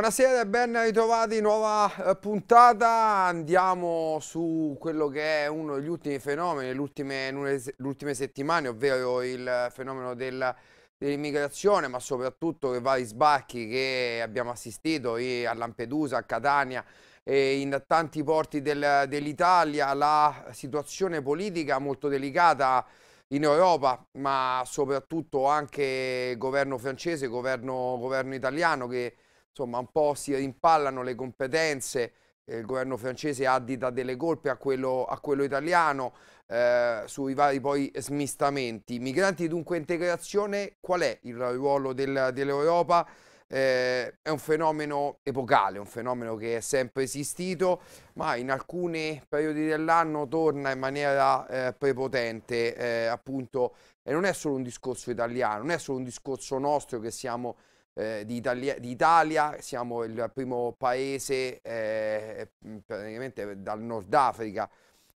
Buonasera e ben ritrovati, nuova eh, puntata. Andiamo su quello che è uno degli ultimi fenomeni, le ultime, settimane, ovvero il fenomeno dell'immigrazione, ma soprattutto i vari sbarchi che abbiamo assistito a Lampedusa, a Catania e in tanti porti del, dell'Italia. La situazione politica molto delicata in Europa, ma soprattutto anche governo francese, governo, governo italiano che insomma un po' si rimpallano le competenze, eh, il governo francese addita delle colpe a quello, a quello italiano eh, sui vari poi smistamenti. Migranti dunque integrazione, qual è il ruolo del, dell'Europa? Eh, è un fenomeno epocale, un fenomeno che è sempre esistito, ma in alcuni periodi dell'anno torna in maniera eh, prepotente, eh, appunto, e non è solo un discorso italiano, non è solo un discorso nostro che siamo eh, di, Italia, siamo il primo paese eh, praticamente dal Nord Africa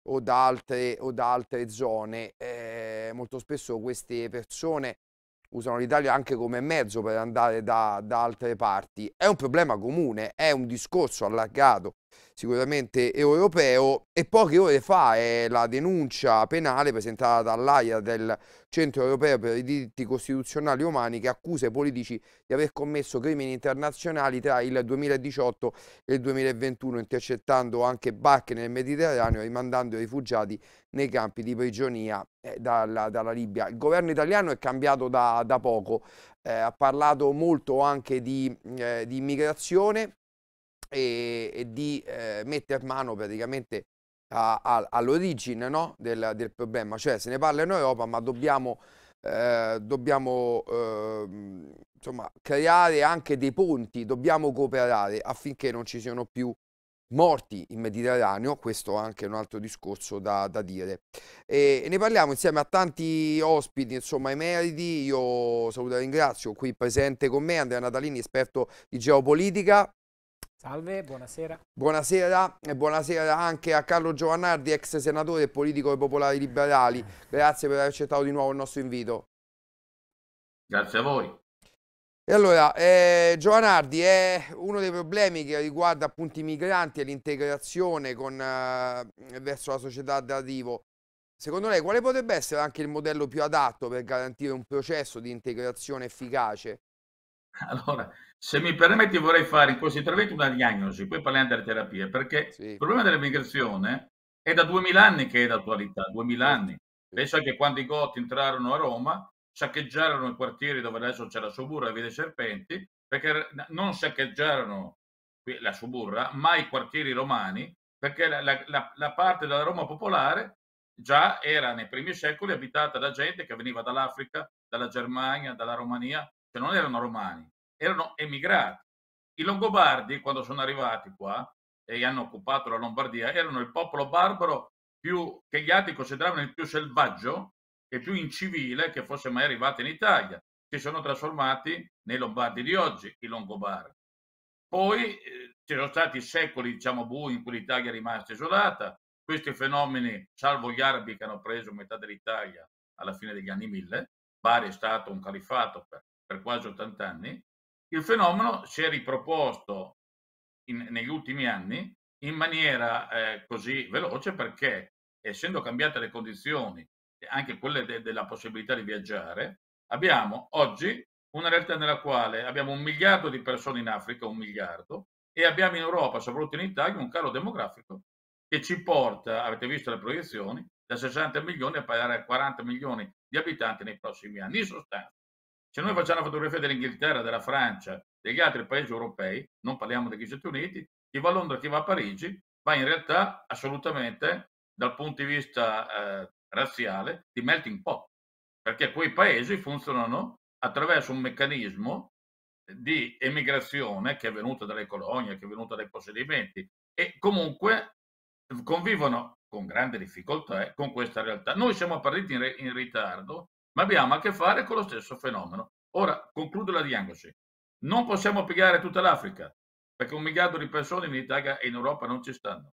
o da altre, o da altre zone. Eh, molto spesso queste persone usano l'Italia anche come mezzo per andare da, da altre parti. È un problema comune, è un discorso allargato sicuramente europeo e poche ore fa è la denuncia penale presentata dall'AIA del Centro Europeo per i diritti costituzionali umani che accusa i politici di aver commesso crimini internazionali tra il 2018 e il 2021 intercettando anche barche nel Mediterraneo e rimandando i rifugiati nei campi di prigionia eh, dalla, dalla, Libia. Il governo italiano è cambiato da, da poco, eh, ha parlato molto anche di, eh, di immigrazione, e, e di eh, mettere mano praticamente all'origine no? del, del, problema, cioè se ne parla in Europa ma dobbiamo, eh, dobbiamo eh, insomma, creare anche dei ponti, dobbiamo cooperare affinché non ci siano più morti in Mediterraneo, questo è anche un altro discorso da, da dire. E, e, ne parliamo insieme a tanti ospiti, insomma, emeriti. Io saluto e ringrazio qui presente con me Andrea Natalini, esperto di geopolitica. Salve, buonasera. Buonasera e buonasera anche a Carlo Giovannardi, ex senatore e politico dei Popolari Liberali. Grazie per aver accettato di nuovo il nostro invito. Grazie a voi. E allora, eh, Giovanardi è uno dei problemi che riguarda appunto i migranti e l'integrazione eh, verso la società d'arrivo. Secondo lei quale potrebbe essere anche il modello più adatto per garantire un processo di integrazione efficace? Allora, se mi permetti vorrei fare in questo intervento una diagnosi, poi parliamo delle terapie, perché sì. il problema dell'immigrazione è da 2000 anni che è d'attualità, 2000 anni. Pensa che quando i Goti entrarono a Roma, saccheggiarono i quartieri dove adesso c'è la Suburra e Via dei Serpenti, perché non saccheggiarono la Suburra, ma i quartieri romani, perché la, la, la parte della Roma popolare già era nei primi secoli abitata da gente che veniva dall'Africa, dalla Germania, dalla Romania, cioè non erano romani, erano emigrati. I Longobardi, quando sono arrivati qua e hanno occupato la Lombardia, erano il popolo barbaro più, che gli altri consideravano il più selvaggio e più incivile che fosse mai arrivato in Italia. Si sono trasformati nei Lombardi di oggi, i Longobardi. Poi eh, ci sono stati secoli, diciamo, bui in cui l'Italia è rimasta isolata. Questi fenomeni, salvo gli arabi che hanno preso metà dell'Italia alla fine degli anni 1000, Bari è stato un califato per, per quasi 80 anni, il fenomeno si è riproposto in, negli ultimi anni in maniera eh, così veloce perché essendo cambiate le condizioni, anche quelle de- della possibilità di viaggiare, abbiamo oggi una realtà nella quale abbiamo un miliardo di persone in Africa, un miliardo, e abbiamo in Europa, soprattutto in Italia, un calo demografico che ci porta, avete visto le proiezioni, da 60 milioni a pagare a 40 milioni di abitanti nei prossimi anni. In sostanza, se noi facciamo la fotografia dell'Inghilterra, della Francia, degli altri paesi europei, non parliamo degli Stati Uniti, chi va a Londra, chi va a Parigi, va in realtà assolutamente dal punto di vista eh, razziale di melting pot, perché quei paesi funzionano attraverso un meccanismo di emigrazione che è venuta dalle colonie, che è venuta dai possedimenti e comunque convivono con grande difficoltà eh, con questa realtà. Noi siamo partiti in, re- in ritardo ma abbiamo a che fare con lo stesso fenomeno. Ora concludo la diagnosi. Non possiamo piegare tutta l'Africa, perché un miliardo di persone in Italia e in Europa non ci stanno.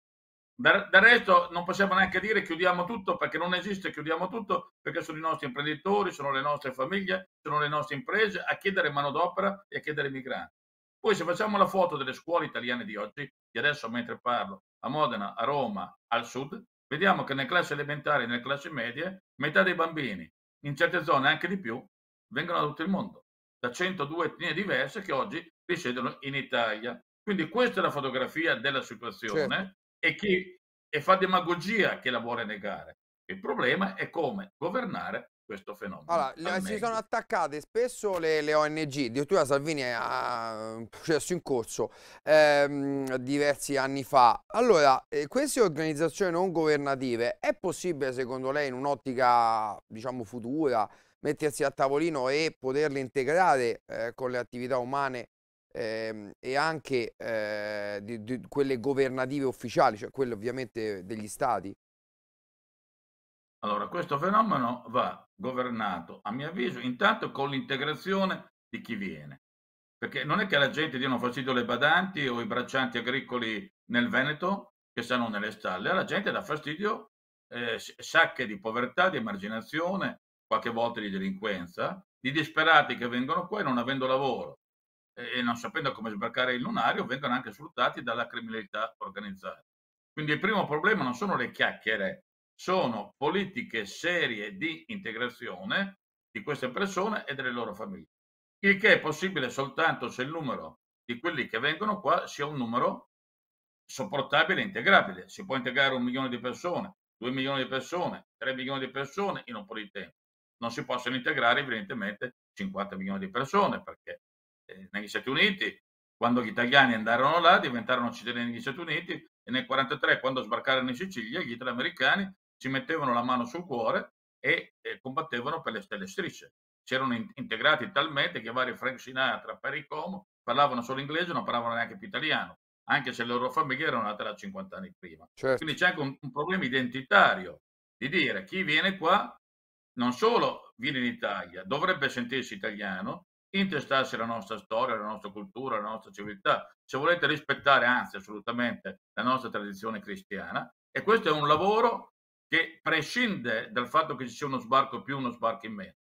Del resto non possiamo neanche dire chiudiamo tutto perché non esiste chiudiamo tutto perché sono i nostri imprenditori, sono le nostre famiglie, sono le nostre imprese a chiedere manodopera e a chiedere migranti. Poi se facciamo la foto delle scuole italiane di oggi, di adesso mentre parlo, a Modena, a Roma, al sud, vediamo che nelle classi elementari e nelle classi medie, metà dei bambini, in certe zone anche di più, vengono da tutto il mondo, da 102 etnie diverse che oggi risiedono in Italia. Quindi questa è la fotografia della situazione certo. e, chi, e fa demagogia che la vuole negare. Il problema è come governare questo fenomeno. Allora, si sono attaccate spesso le, le ONG, addirittura Salvini ha un processo in corso ehm, diversi anni fa. Allora, eh, queste organizzazioni non governative, è possibile secondo lei in un'ottica, diciamo, futura, mettersi a tavolino e poterle integrare eh, con le attività umane ehm, e anche eh, di, di quelle governative ufficiali, cioè quelle ovviamente degli stati? Allora, questo fenomeno va governato, a mio avviso, intanto con l'integrazione di chi viene. Perché non è che alla gente diano fastidio le badanti o i braccianti agricoli nel Veneto che stanno nelle stalle, alla gente dà fastidio eh, sacche di povertà, di emarginazione, qualche volta di delinquenza, di disperati che vengono qua e non avendo lavoro e non sapendo come sbarcare il lunario, vengono anche sfruttati dalla criminalità organizzata. Quindi il primo problema non sono le chiacchiere sono politiche serie di integrazione di queste persone e delle loro famiglie. Il che è possibile soltanto se il numero di quelli che vengono qua sia un numero sopportabile e integrabile. Si può integrare un milione di persone, due milioni di persone, tre milioni di persone in un po' di tempo. Non si possono integrare evidentemente 50 milioni di persone perché eh, negli Stati Uniti, quando gli italiani andarono là, diventarono cittadini degli Stati Uniti e nel 1943, quando sbarcarono in Sicilia, gli italoamericani ci mettevano la mano sul cuore e, e combattevano per le stelle strisce. C'erano in, integrati talmente che vari Frank Sinatra, Perry Como parlavano solo inglese, non parlavano neanche più italiano, anche se le loro famiglie erano nate da 50 anni prima. Certo. Quindi c'è anche un, un problema identitario di dire chi viene qua non solo viene in Italia, dovrebbe sentirsi italiano, intestarsi la nostra storia, la nostra cultura, la nostra civiltà, se volete rispettare anzi assolutamente la nostra tradizione cristiana. E questo è un lavoro che prescinde dal fatto che ci sia uno sbarco più, uno sbarco in meno.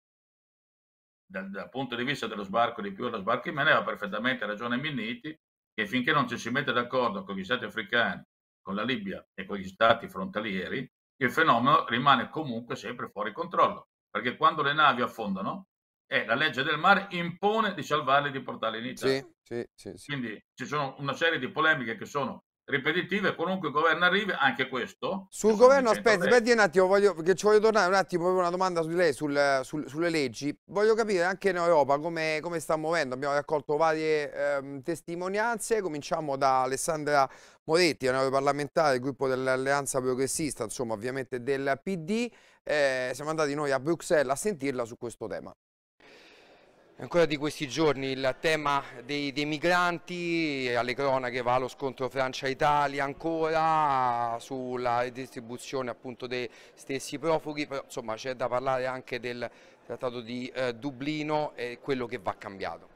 Dal, dal punto di vista dello sbarco di più e dello sbarco in meno, aveva perfettamente ragione Minniti che finché non ci si mette d'accordo con gli stati africani, con la Libia e con gli stati frontalieri, il fenomeno rimane comunque sempre fuori controllo. Perché quando le navi affondano, eh, la legge del mare impone di salvarli e di portarli in Italia. Sì, sì, sì, Quindi ci sono una serie di polemiche che sono ripetitive, qualunque governo arrivi, anche questo. Sul governo, aspetta, aspetti un attimo, voglio, perché ci voglio tornare un attimo, una domanda su lei, sul, sul, sulle leggi. Voglio capire anche in Europa come, come sta muovendo, abbiamo raccolto varie ehm, testimonianze, cominciamo da Alessandra Moretti, una parlamentare del gruppo dell'Alleanza Progressista, insomma ovviamente del PD, eh, siamo andati noi a Bruxelles a sentirla su questo tema. Ancora di questi giorni il tema dei, dei, migranti, alle cronache va lo scontro Francia-Italia ancora sulla distribuzione appunto dei stessi profughi, però insomma c'è da parlare anche del trattato di eh, Dublino e quello che va cambiato.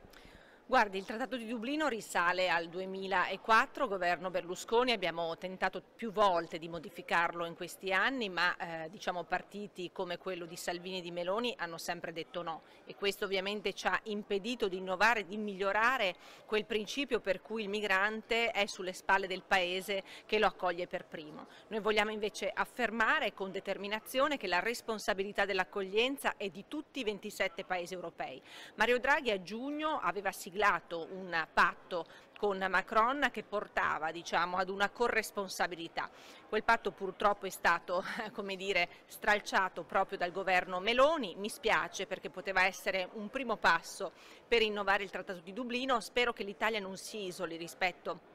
Guardi, il Trattato di Dublino risale al 2004, governo Berlusconi, abbiamo tentato più volte di modificarlo in questi anni, ma eh, diciamo partiti come quello di Salvini e di Meloni hanno sempre detto no e questo ovviamente ci ha impedito di innovare, di migliorare quel principio per cui il migrante è sulle spalle del paese che lo accoglie per primo. Noi vogliamo invece affermare con determinazione che la responsabilità dell'accoglienza è di tutti i 27 paesi europei. Mario Draghi a giugno aveva siglato siglato un patto con Macron che portava diciamo, ad una corresponsabilità. Quel patto purtroppo è stato dire, stralciato proprio dal governo Meloni, mi spiace perché poteva essere un primo passo per innovare il Trattato di Dublino, spero che l'Italia non si isoli rispetto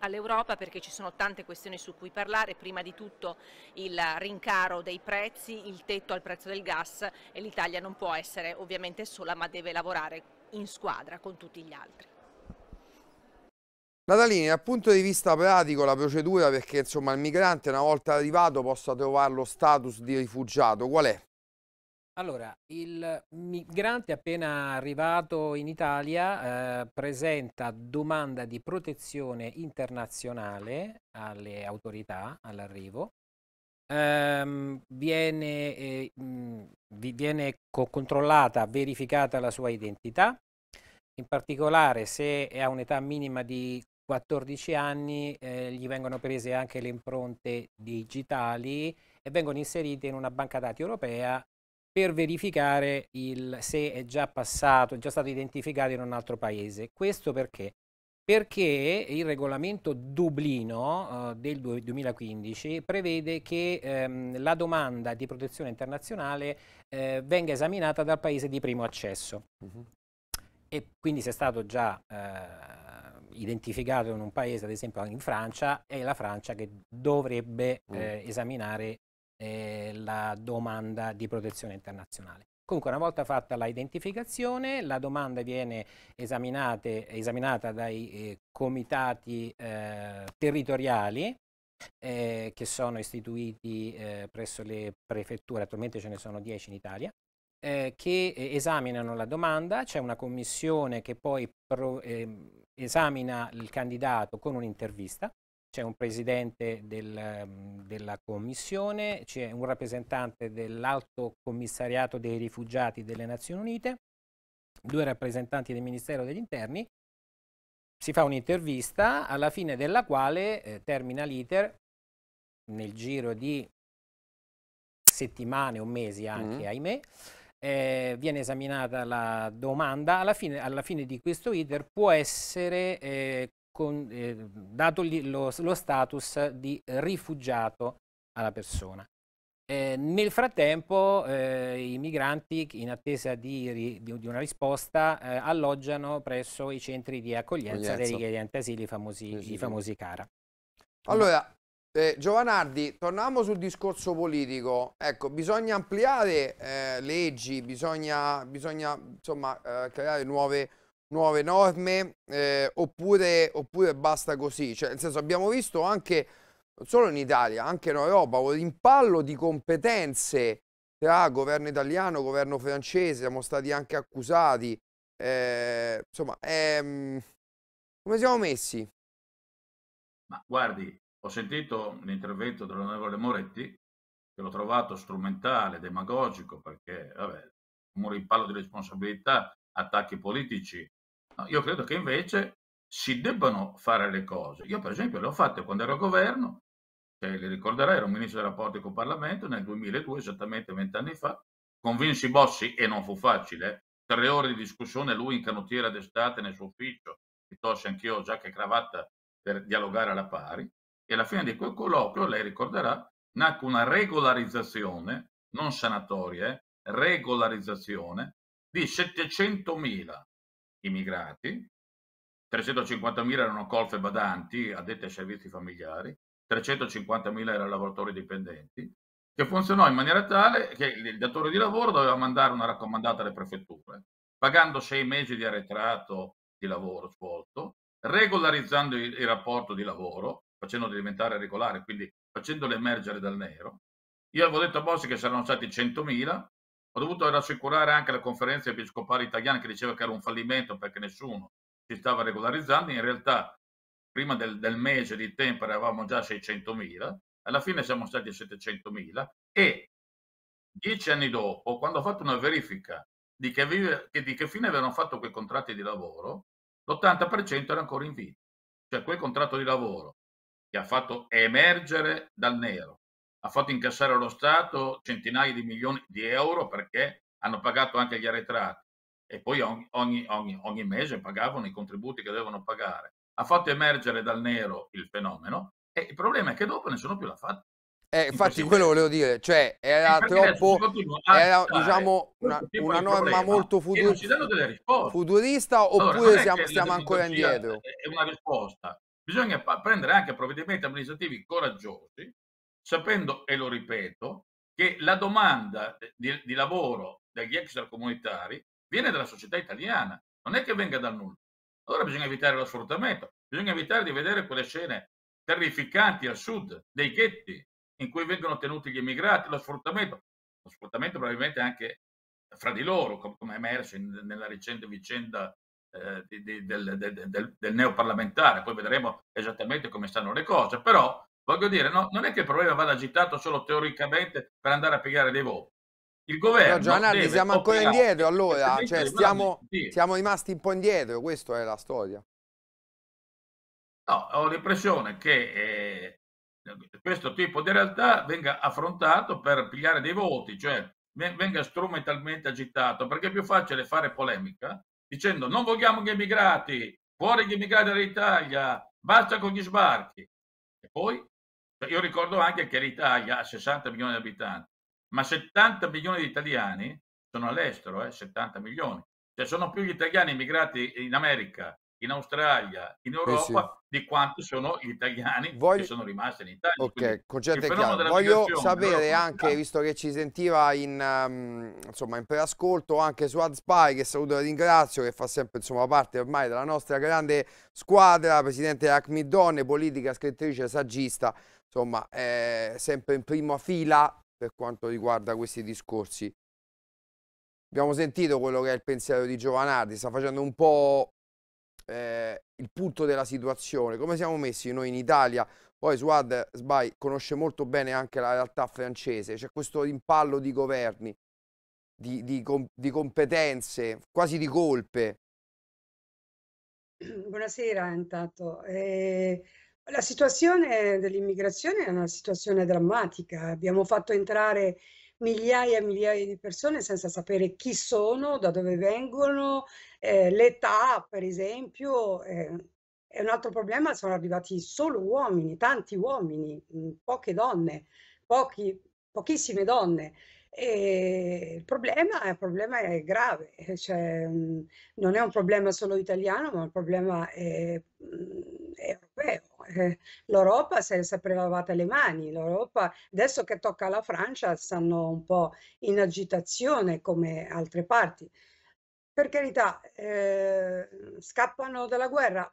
all'Europa perché ci sono tante questioni su cui parlare, prima di tutto il rincaro dei prezzi, il tetto al prezzo del gas e l'Italia non può essere ovviamente sola ma deve lavorare in squadra con tutti gli altri. Natalini, dal punto di vista pratico la procedura perché insomma il migrante una volta arrivato possa trovare lo status di rifugiato, qual è? Allora, il migrante appena arrivato in Italia eh, presenta domanda di protezione internazionale alle autorità all'arrivo, ehm, viene, eh, mh, viene co controllata, verificata la sua identità, In particolare se è a un'età minima di 14 anni eh, gli vengono prese anche le impronte digitali e vengono inserite in una banca dati europea per verificare il, se è già passato, è già stato identificato in un altro paese. Questo perché? Perché il regolamento Dublino uh, del 2015 prevede che ehm, la domanda di protezione internazionale eh, venga esaminata dal paese di primo accesso. Uh -huh. E quindi se è stato già eh, identificato in un paese, ad esempio in Francia, è la Francia che dovrebbe mm. eh, esaminare eh, la domanda di protezione internazionale. Comunque una volta fatta la identificazione, la domanda viene esaminata dai eh, comitati eh, territoriali eh, che sono istituiti eh, presso le prefetture, attualmente ce ne sono 10 in Italia, eh, che esaminano la domanda, c'è una commissione che poi pro, ehm, esamina il candidato con un'intervista c'è un presidente del, mm, della commissione, c'è un rappresentante dell'Alto Commissariato dei Rifugiati delle Nazioni Unite, due rappresentanti del Ministero degli Interni, si fa un'intervista alla fine della quale eh, termina l'iter nel giro di settimane o mesi anche, mm. ahimè, eh, viene esaminata la domanda, alla fine, alla fine, di questo iter può essere eh, con, eh, dato lo, lo, status di rifugiato alla persona. Eh, nel frattempo eh, i migranti in attesa di, di, di una risposta eh, alloggiano presso i centri di accoglienza Coglienza. dei richiedenti asili, i famosi, sì, sì, i famosi CARA. Allora, eh, Giovanardi, torniamo sul discorso politico. Ecco, bisogna ampliare eh, leggi, bisogna, bisogna insomma, eh, creare nuove nuove norme eh, oppure, oppure, basta così? Cioè, nel senso, abbiamo visto anche, non solo in Italia, anche in Europa, un rimpallo di competenze tra governo italiano e governo francese, siamo stati anche accusati. Eh, insomma, ehm, come siamo messi? Ma guardi, ho sentito l'intervento dell'onorevole Moretti, che l'ho trovato strumentale, demagogico, perché, vabbè, un rimpallo di responsabilità, attacchi politici, io credo che invece si debbano fare le cose. Io per esempio le ho fatte quando ero a governo, cioè, li ricorderai, ero ministro dei rapporti con il Parlamento nel 2002, esattamente vent'anni fa, convinsi Bossi e non fu facile, tre ore di discussione, lui in canottiera d'estate nel suo ufficio, piuttosto anch'io giacca e cravatta per dialogare alla pari, e alla fine di quel colloquio, lei ricorderà, nacque una regolarizzazione, non sanatoria, eh, regolarizzazione di 700.000 immigrati, 350.000 erano colfe badanti, addetti ai servizi familiari, 350.000 erano lavoratori dipendenti, che funzionò in maniera tale che il datore di lavoro doveva mandare una raccomandata alle prefetture, pagando sei mesi di arretrato di lavoro svolto, regolarizzando il, il rapporto di lavoro, facendolo diventare regolare, quindi facendolo emergere dal nero. Io avevo detto a Bossi che saranno stati 100.000, ho dovuto rassicurare anche la conferenza episcopale italiana che diceva che era un fallimento perché nessuno si stava regolarizzando. In realtà, prima del, del mese di tempo eravamo già a 600.000, alla fine siamo stati a 700.000 e dieci anni dopo, quando ho fatto una verifica di che, vive, di che fine avevano fatto quei contratti di lavoro, l'80% era ancora in vita. Cioè quel contratto di lavoro che ha fatto emergere dal nero ha fatto incassare allo Stato centinaia di milioni di euro perché hanno pagato anche gli arretrati e poi ogni, ogni, ogni, ogni mese pagavano i contributi che devono pagare. Ha fatto emergere dal nero il fenomeno e il problema è che dopo nessuno più l'ha fatto. Eh, infatti quello volevo dire, cioè era troppo, era diciamo una, una norma molto futur futurista oppure allora, siamo, stiamo ancora indietro? È una risposta. Bisogna prendere anche provvedimenti amministrativi coraggiosi sapendo, e lo ripeto, che la domanda di, di lavoro degli extracomunitari viene dalla società italiana, non è che venga dal nulla. Allora bisogna evitare lo sfruttamento, bisogna evitare di vedere quelle scene terrificanti al sud, dei ghetti in cui vengono tenuti gli immigrati, lo sfruttamento, lo sfruttamento probabilmente anche fra di loro, come è emerso in, nella recente vicenda eh, di, di, del, del, del, del neoparlamentare, poi vedremo esattamente come stanno le cose, però Voglio dire, no, non è che il problema vada agitato solo teoricamente per andare a pigliare dei voti. il governo. No, Giovanardi, siamo ancora indietro allora, cioè stiamo, siamo rimasti un po' indietro, questa è la storia. No, ho l'impressione che eh, questo tipo di realtà venga affrontato per pigliare dei voti, cioè venga strumentalmente agitato, perché è più facile fare polemica dicendo non vogliamo gli immigrati, fuori gli immigrati dall'Italia, basta con gli sbarchi. E poi, io ricordo anche che l'Italia ha 60 milioni di abitanti, ma 70 milioni di italiani sono all'estero, eh, 70 milioni. Cioè sono più gli italiani immigrati in America in Australia, in Europa, sì. di quanti sono gli italiani Voglio... che sono rimasti in Italia. Ok, concetto è chiaro. Voglio sapere anche, visto che ci sentiva in, um, insomma, in preascolto, anche su AdSpy, che saluto e ringrazio, che fa sempre insomma, parte ormai della nostra grande squadra, presidente Acmi Donne, politica, scrittrice, saggista, insomma, è sempre in prima fila per quanto riguarda questi discorsi. Abbiamo sentito quello che è il pensiero di Giovanardi, sta facendo un po' eh, il punto della situazione, come siamo messi noi in Italia. Poi Suad Sbai conosce molto bene anche la realtà francese, c'è questo rimpallo di governi, di, di, di competenze, quasi di colpe. Buonasera intanto. Eh, la situazione dell'immigrazione è una situazione drammatica. Abbiamo fatto entrare migliaia e migliaia di persone senza sapere chi sono, da dove vengono, eh, l'età per esempio. Eh, è un altro problema, sono arrivati solo uomini, tanti uomini, mh, poche donne, pochi, pochissime donne. E il problema, il problema è grave, cioè, mh, non è un problema solo italiano, ma un problema è, è europeo. Eh, L'Europa si è sempre lavata le mani, l'Europa adesso che tocca alla Francia stanno un po' in agitazione come altre parti. Per carità, eh, scappano dalla guerra.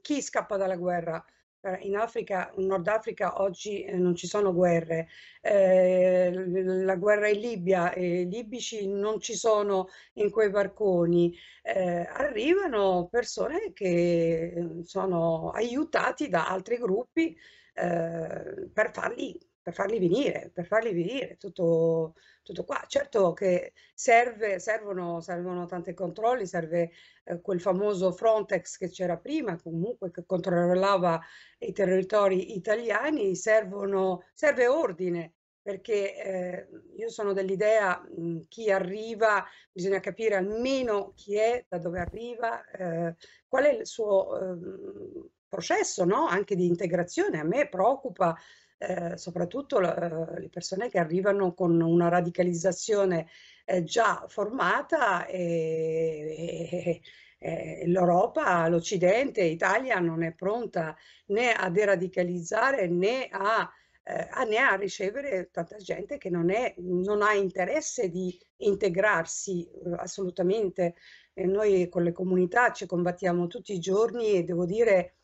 Chi scappa dalla guerra? Eh, in Africa, in Nord Africa oggi eh, non ci sono guerre, eh, la guerra in Libia i libici non ci sono in quei barconi, arrivano persone che sono aiutati da altri gruppi per farli per farli venire, per farli venire, tutto, tutto qua. Certo che serve, servono, servono tanti controlli, serve eh, quel famoso Frontex che c'era prima, comunque che controllava i territori italiani, servono, serve ordine, perché eh, io sono dell'idea chi arriva bisogna capire almeno chi è, da dove arriva, eh, qual è il suo eh, processo no? anche di integrazione. A me preoccupa eh, soprattutto la, le persone che arrivano con una radicalizzazione eh, già formata e, e, l'Europa, l'Occidente, Italia non è pronta né a deradicalizzare né a, eh, a, né a ricevere tanta gente che non, è, non ha interesse di integrarsi eh, assolutamente. E noi con le comunità ci combattiamo tutti i giorni e devo dire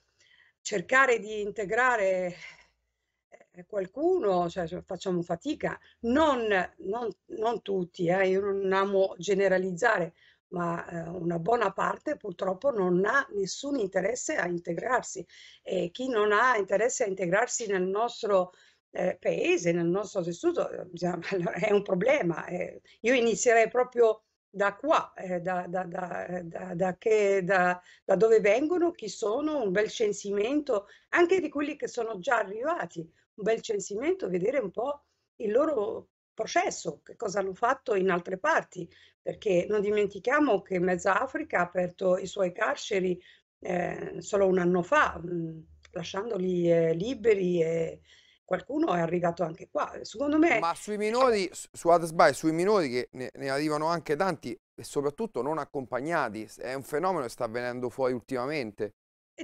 cercare di integrare qualcuno, cioè, facciamo fatica, non, non, non tutti, eh, io non amo generalizzare, ma eh, una buona parte purtroppo non ha nessun interesse a integrarsi e chi non ha interesse a integrarsi nel nostro eh, paese, nel nostro tessuto, è un problema. Eh. io inizierei proprio da qua, eh, da, da, da, che, da, dove vengono, chi sono, un bel censimento anche di quelli che sono già arrivati, un bel censimento, vedere un po' il loro processo, che cosa hanno fatto in altre parti, perché non dimentichiamo che Mezza Africa ha aperto i suoi carceri eh, solo un anno fa, mh, mm, lasciandoli eh, liberi e qualcuno è arrivato anche qua. Secondo me... Ma sui minori, su Adesbai, sui minori che ne, ne, arrivano anche tanti e soprattutto non accompagnati, è un fenomeno che sta avvenendo fuori ultimamente.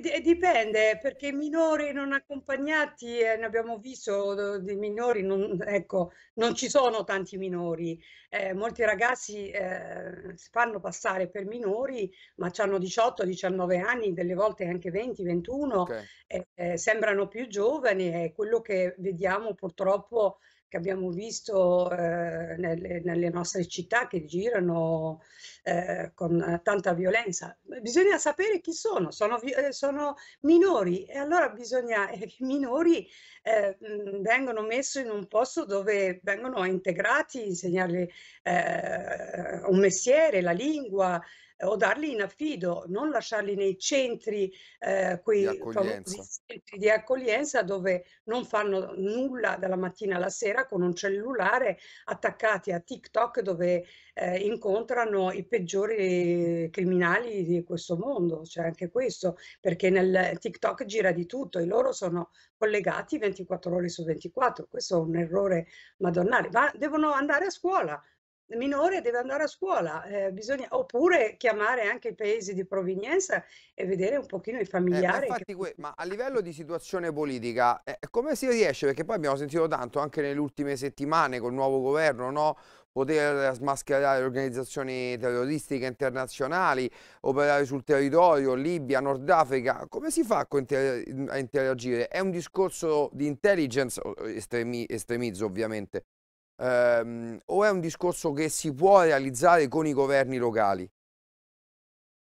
Dipende, perché i minori non accompagnati, eh, ne abbiamo visto di minori, non, ecco, non ci sono tanti minori. Eh, molti ragazzi eh, si fanno passare per minori, ma hanno 18-19 anni, delle volte anche 20-21, okay. sembrano più giovani. È quello che vediamo purtroppo che abbiamo visto eh, nelle, nelle, nostre città che girano eh, con tanta violenza. Bisogna sapere chi sono, sono, eh, sono minori e allora bisogna, eh, i minori eh, vengono messi in un posto dove vengono integrati, insegnarli eh, un mestiere, la lingua, o darli in affido, non lasciarli nei centri, eh, quei di accoglienza. centri di accoglienza dove non fanno nulla dalla mattina alla sera con un cellulare attaccati a TikTok dove eh, incontrano i peggiori criminali di questo mondo. C'è anche questo, perché nel TikTok gira di tutto e loro sono collegati 24 ore su 24. Questo è un errore madonnale, ma devono andare a scuola minore deve andare a scuola, eh, bisogna, oppure chiamare anche i paesi di provenienza e vedere un pochino i familiari. Eh, ma, che... que- ma, a livello di situazione politica, eh, come si riesce? Perché poi abbiamo sentito tanto anche nelle ultime settimane col nuovo governo, no? poter smascherare organizzazioni terroristiche internazionali, operare sul territorio, Libia, Nord Africa, come si fa a interagire? È un discorso di intelligence, estremi, estremizzo ovviamente, ehm, o è un discorso che si può realizzare con i governi locali?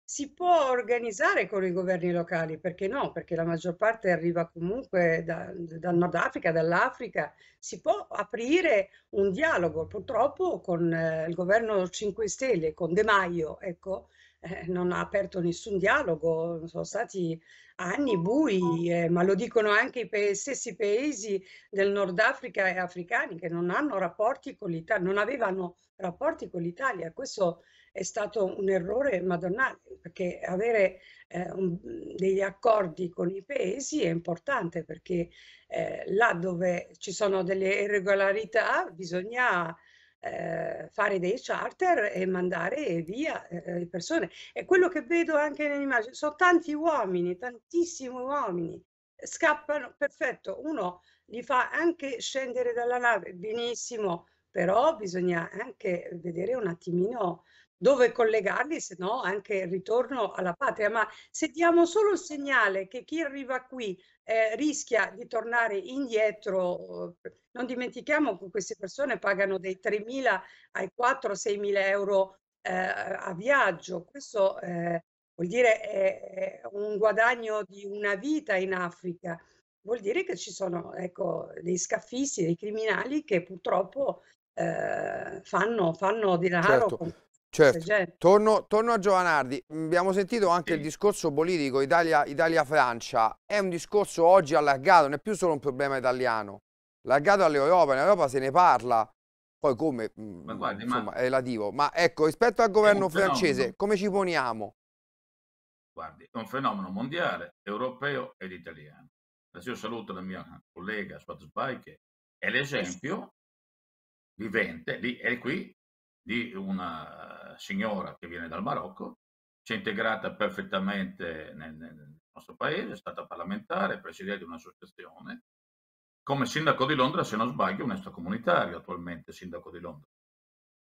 Si può organizzare con i governi locali, perché no? Perché la maggior parte arriva comunque da, dal Nord Africa, dall'Africa. Si può aprire un dialogo, purtroppo con eh, il governo 5 Stelle, con De Maio, ecco, eh, non ha aperto nessun dialogo, sono stati anni bui, eh, ma lo dicono anche i stessi paesi del Nord Africa e africani che non hanno rapporti con l'Italia, non avevano rapporti con l'Italia. Questo è stato un errore madonnale, perché avere eh, un, degli accordi con i paesi è importante, perché eh, là dove ci sono delle irregolarità bisogna eh, fare dei charter e mandare via eh, le persone. E quello che vedo anche nell'immagine, sono tanti uomini, tantissimi uomini, scappano, perfetto, uno li fa anche scendere dalla nave, benissimo, però bisogna anche vedere un attimino dove collegarli, se no anche il ritorno alla patria. Ma se diamo solo il segnale che chi arriva qui eh, rischia di tornare indietro, non dimentichiamo che queste persone pagano dei 3.000 ai 4-6.000 euro eh, a viaggio, questo eh, vuol dire è, un guadagno di una vita in Africa, vuol dire che ci sono ecco, dei scaffisti, dei criminali che purtroppo eh, fanno, fanno denaro certo. con Certo, torno, torno, a Giovanardi, abbiamo sentito anche sì. il discorso politico Italia-Francia, Italia è un discorso oggi allargato, non è più solo un problema italiano, allargato all'Europa, in Europa se ne parla, poi come, mm, ma guardi, insomma, ma... è relativo, ma ecco, rispetto al governo francese, come ci poniamo? Guardi, è un fenomeno mondiale, europeo ed italiano. Adesso io saluto la mia collega Swat che è l'esempio vivente, di, è qui, di una signora che viene dal Marocco, si è integrata perfettamente nel, nel nostro paese, è stata parlamentare, presidente di un'associazione, come sindaco di Londra, se non sbaglio, un extracomunitario attualmente sindaco di Londra.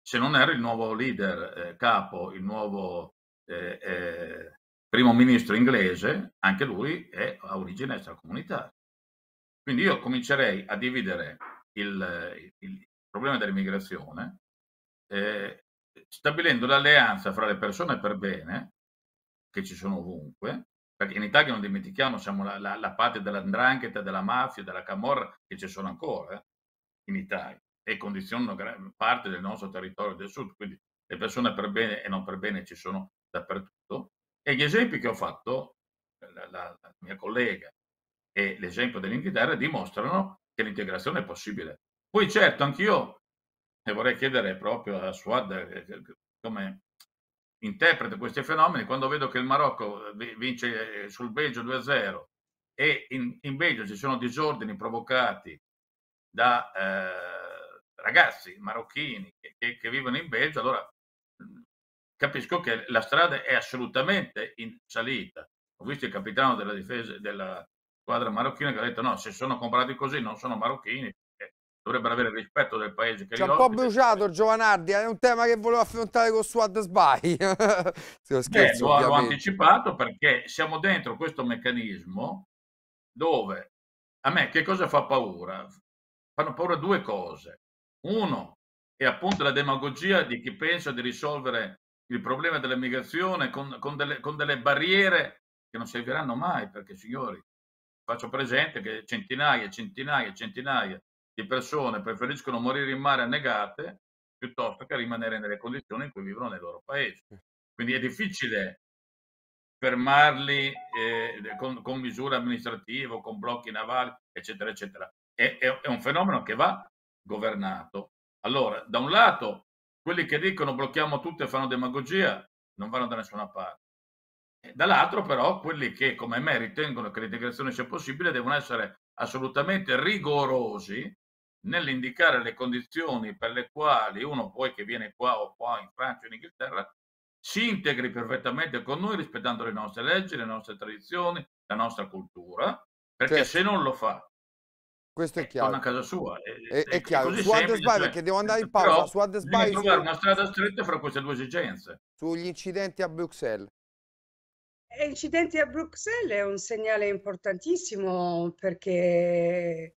Se non era il nuovo leader eh, capo, il nuovo eh, eh, primo ministro inglese, anche lui è, ha origine extracomunitaria. Quindi io comincerei a dividere il, il, il problema dell'immigrazione eh, stabilendo l'alleanza fra le persone per bene, che ci sono ovunque, perché in Italia non dimentichiamo, siamo la, la, la patria dell'andrangheta, della mafia, della camorra, che ci sono ancora eh, in Italia e condizionano parte del nostro territorio del sud, quindi le persone per bene e non per bene ci sono dappertutto. E gli esempi che ho fatto, la, la, la mia collega e l'esempio dell'Inghilterra, dimostrano che l'integrazione è possibile. Poi certo, anch'io e vorrei chiedere proprio a Suad eh, come interpreta questi fenomeni quando vedo che il Marocco vince eh, sul Belgio 2-0 e in, in Belgio ci sono disordini provocati da eh, ragazzi marocchini che, che, che, vivono in Belgio, allora mm, capisco che la strada è assolutamente in salita. Ho visto il capitano della difesa della squadra marocchina che ha detto no, se sono comprati così non sono marocchini, dovrebbero avere rispetto del paese che C'è un po' bruciato Giovanardi, è un tema che volevo affrontare con Swad Sbai. Beh, lo avevo anticipato perché siamo dentro questo meccanismo dove a me che cosa fa paura? fanno paura due cose. Uno è appunto la demagogia di chi pensa di risolvere il problema dell'immigrazione con, con, delle, con delle barriere che non serviranno mai, perché signori, faccio presente che centinaia e centinaia e centinaia di persone preferiscono morire in mare annegate piuttosto che rimanere nelle condizioni in cui vivono nel loro paese. Quindi è difficile fermarli eh, con, con, misure amministrative, con blocchi navali, eccetera, eccetera. È, è, è un fenomeno che va governato. Allora, da un lato, quelli che dicono blocchiamo tutto e fanno demagogia non vanno da nessuna parte. Dall'altro però quelli che come me ritengono che l'integrazione sia possibile devono essere assolutamente rigorosi nell'indicare le condizioni per le quali uno poi che viene qua o qua in Francia o in Inghilterra si integri perfettamente con noi rispettando le nostre leggi, le nostre tradizioni, la nostra cultura, perché certo. se non lo fa questo è eh, chiaro. Torna a casa sua. È, è, è chiaro. Su Adesbai, cioè, perché devo andare in pausa. Su Adesbai. Devi trovare una strada stretta fra queste due esigenze. Sugli incidenti a Bruxelles. Gli incidenti a Bruxelles è un segnale importantissimo perché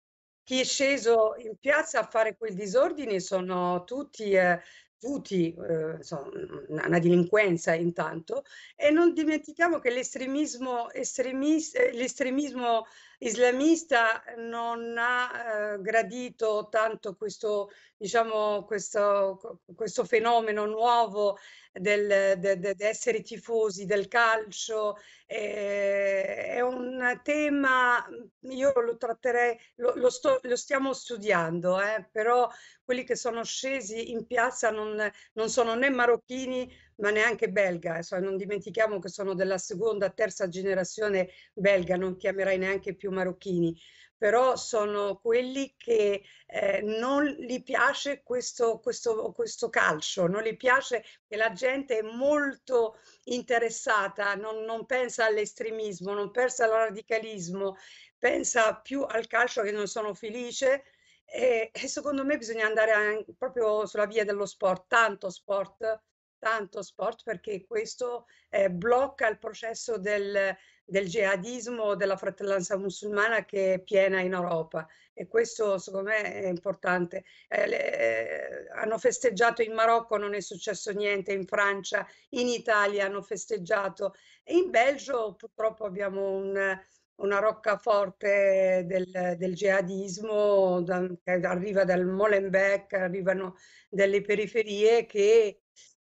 chi è sceso in piazza a fare quel disordine sono tutti eh, tutti, eh, insomma, una delinquenza intanto, e non dimentichiamo che l'estremismo, estremis, eh, l'estremismo islamista non ha eh, gradito tanto questo, diciamo, questo, questo fenomeno nuovo de, de essere tifosi del calcio. Eh, è un tema, io lo tratterei, lo, lo, sto, lo stiamo studiando, eh, però quelli che sono scesi in piazza non, non sono né marocchini ma neanche belga, insomma, non dimentichiamo che sono della seconda, terza generazione belga, non chiamerai neanche più marocchini però sono quelli che eh, non gli piace questo, questo, questo calcio, non gli piace che la gente è molto interessata, non, non pensa all'estremismo, non pensa al radicalismo, pensa più al calcio che non sono felice e, e secondo me bisogna andare proprio sulla via dello sport, tanto sport, tanto sport perché questo eh, blocca il processo del, del jihadismo, della fratellanza musulmana che è piena in Europa e questo secondo me è importante. Eh, eh, hanno festeggiato in Marocco, non è successo niente, in Francia, in Italia hanno festeggiato e in Belgio purtroppo abbiamo un, una roccaforte del, del jihadismo da, che arriva dal Molenbeek, arrivano dalle periferie che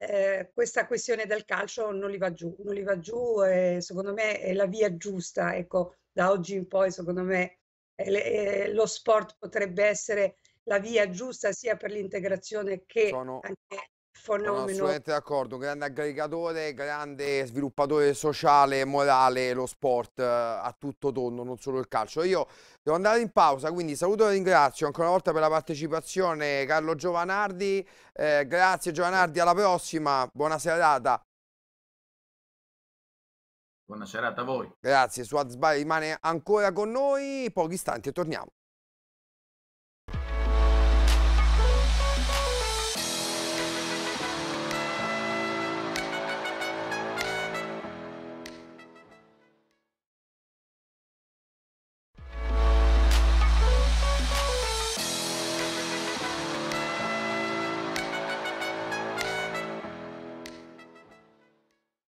eh, questa questione del calcio non li va giù, non li va giù e secondo me è la via giusta, ecco, da oggi in poi secondo me eh, lo sport potrebbe essere la via giusta sia per l'integrazione che Sono... anche fenomeno. Sono assolutamente d'accordo, un grande aggregatore, grande sviluppatore sociale e morale, lo sport eh, a tutto tondo, non solo il calcio. Io devo andare in pausa, quindi saluto e ringrazio ancora una volta per la partecipazione Carlo Giovanardi. Eh, grazie Giovanardi, alla prossima, buona serata. Buona serata a voi. Grazie, Suazbai rimane ancora con noi, pochi istanti e torniamo.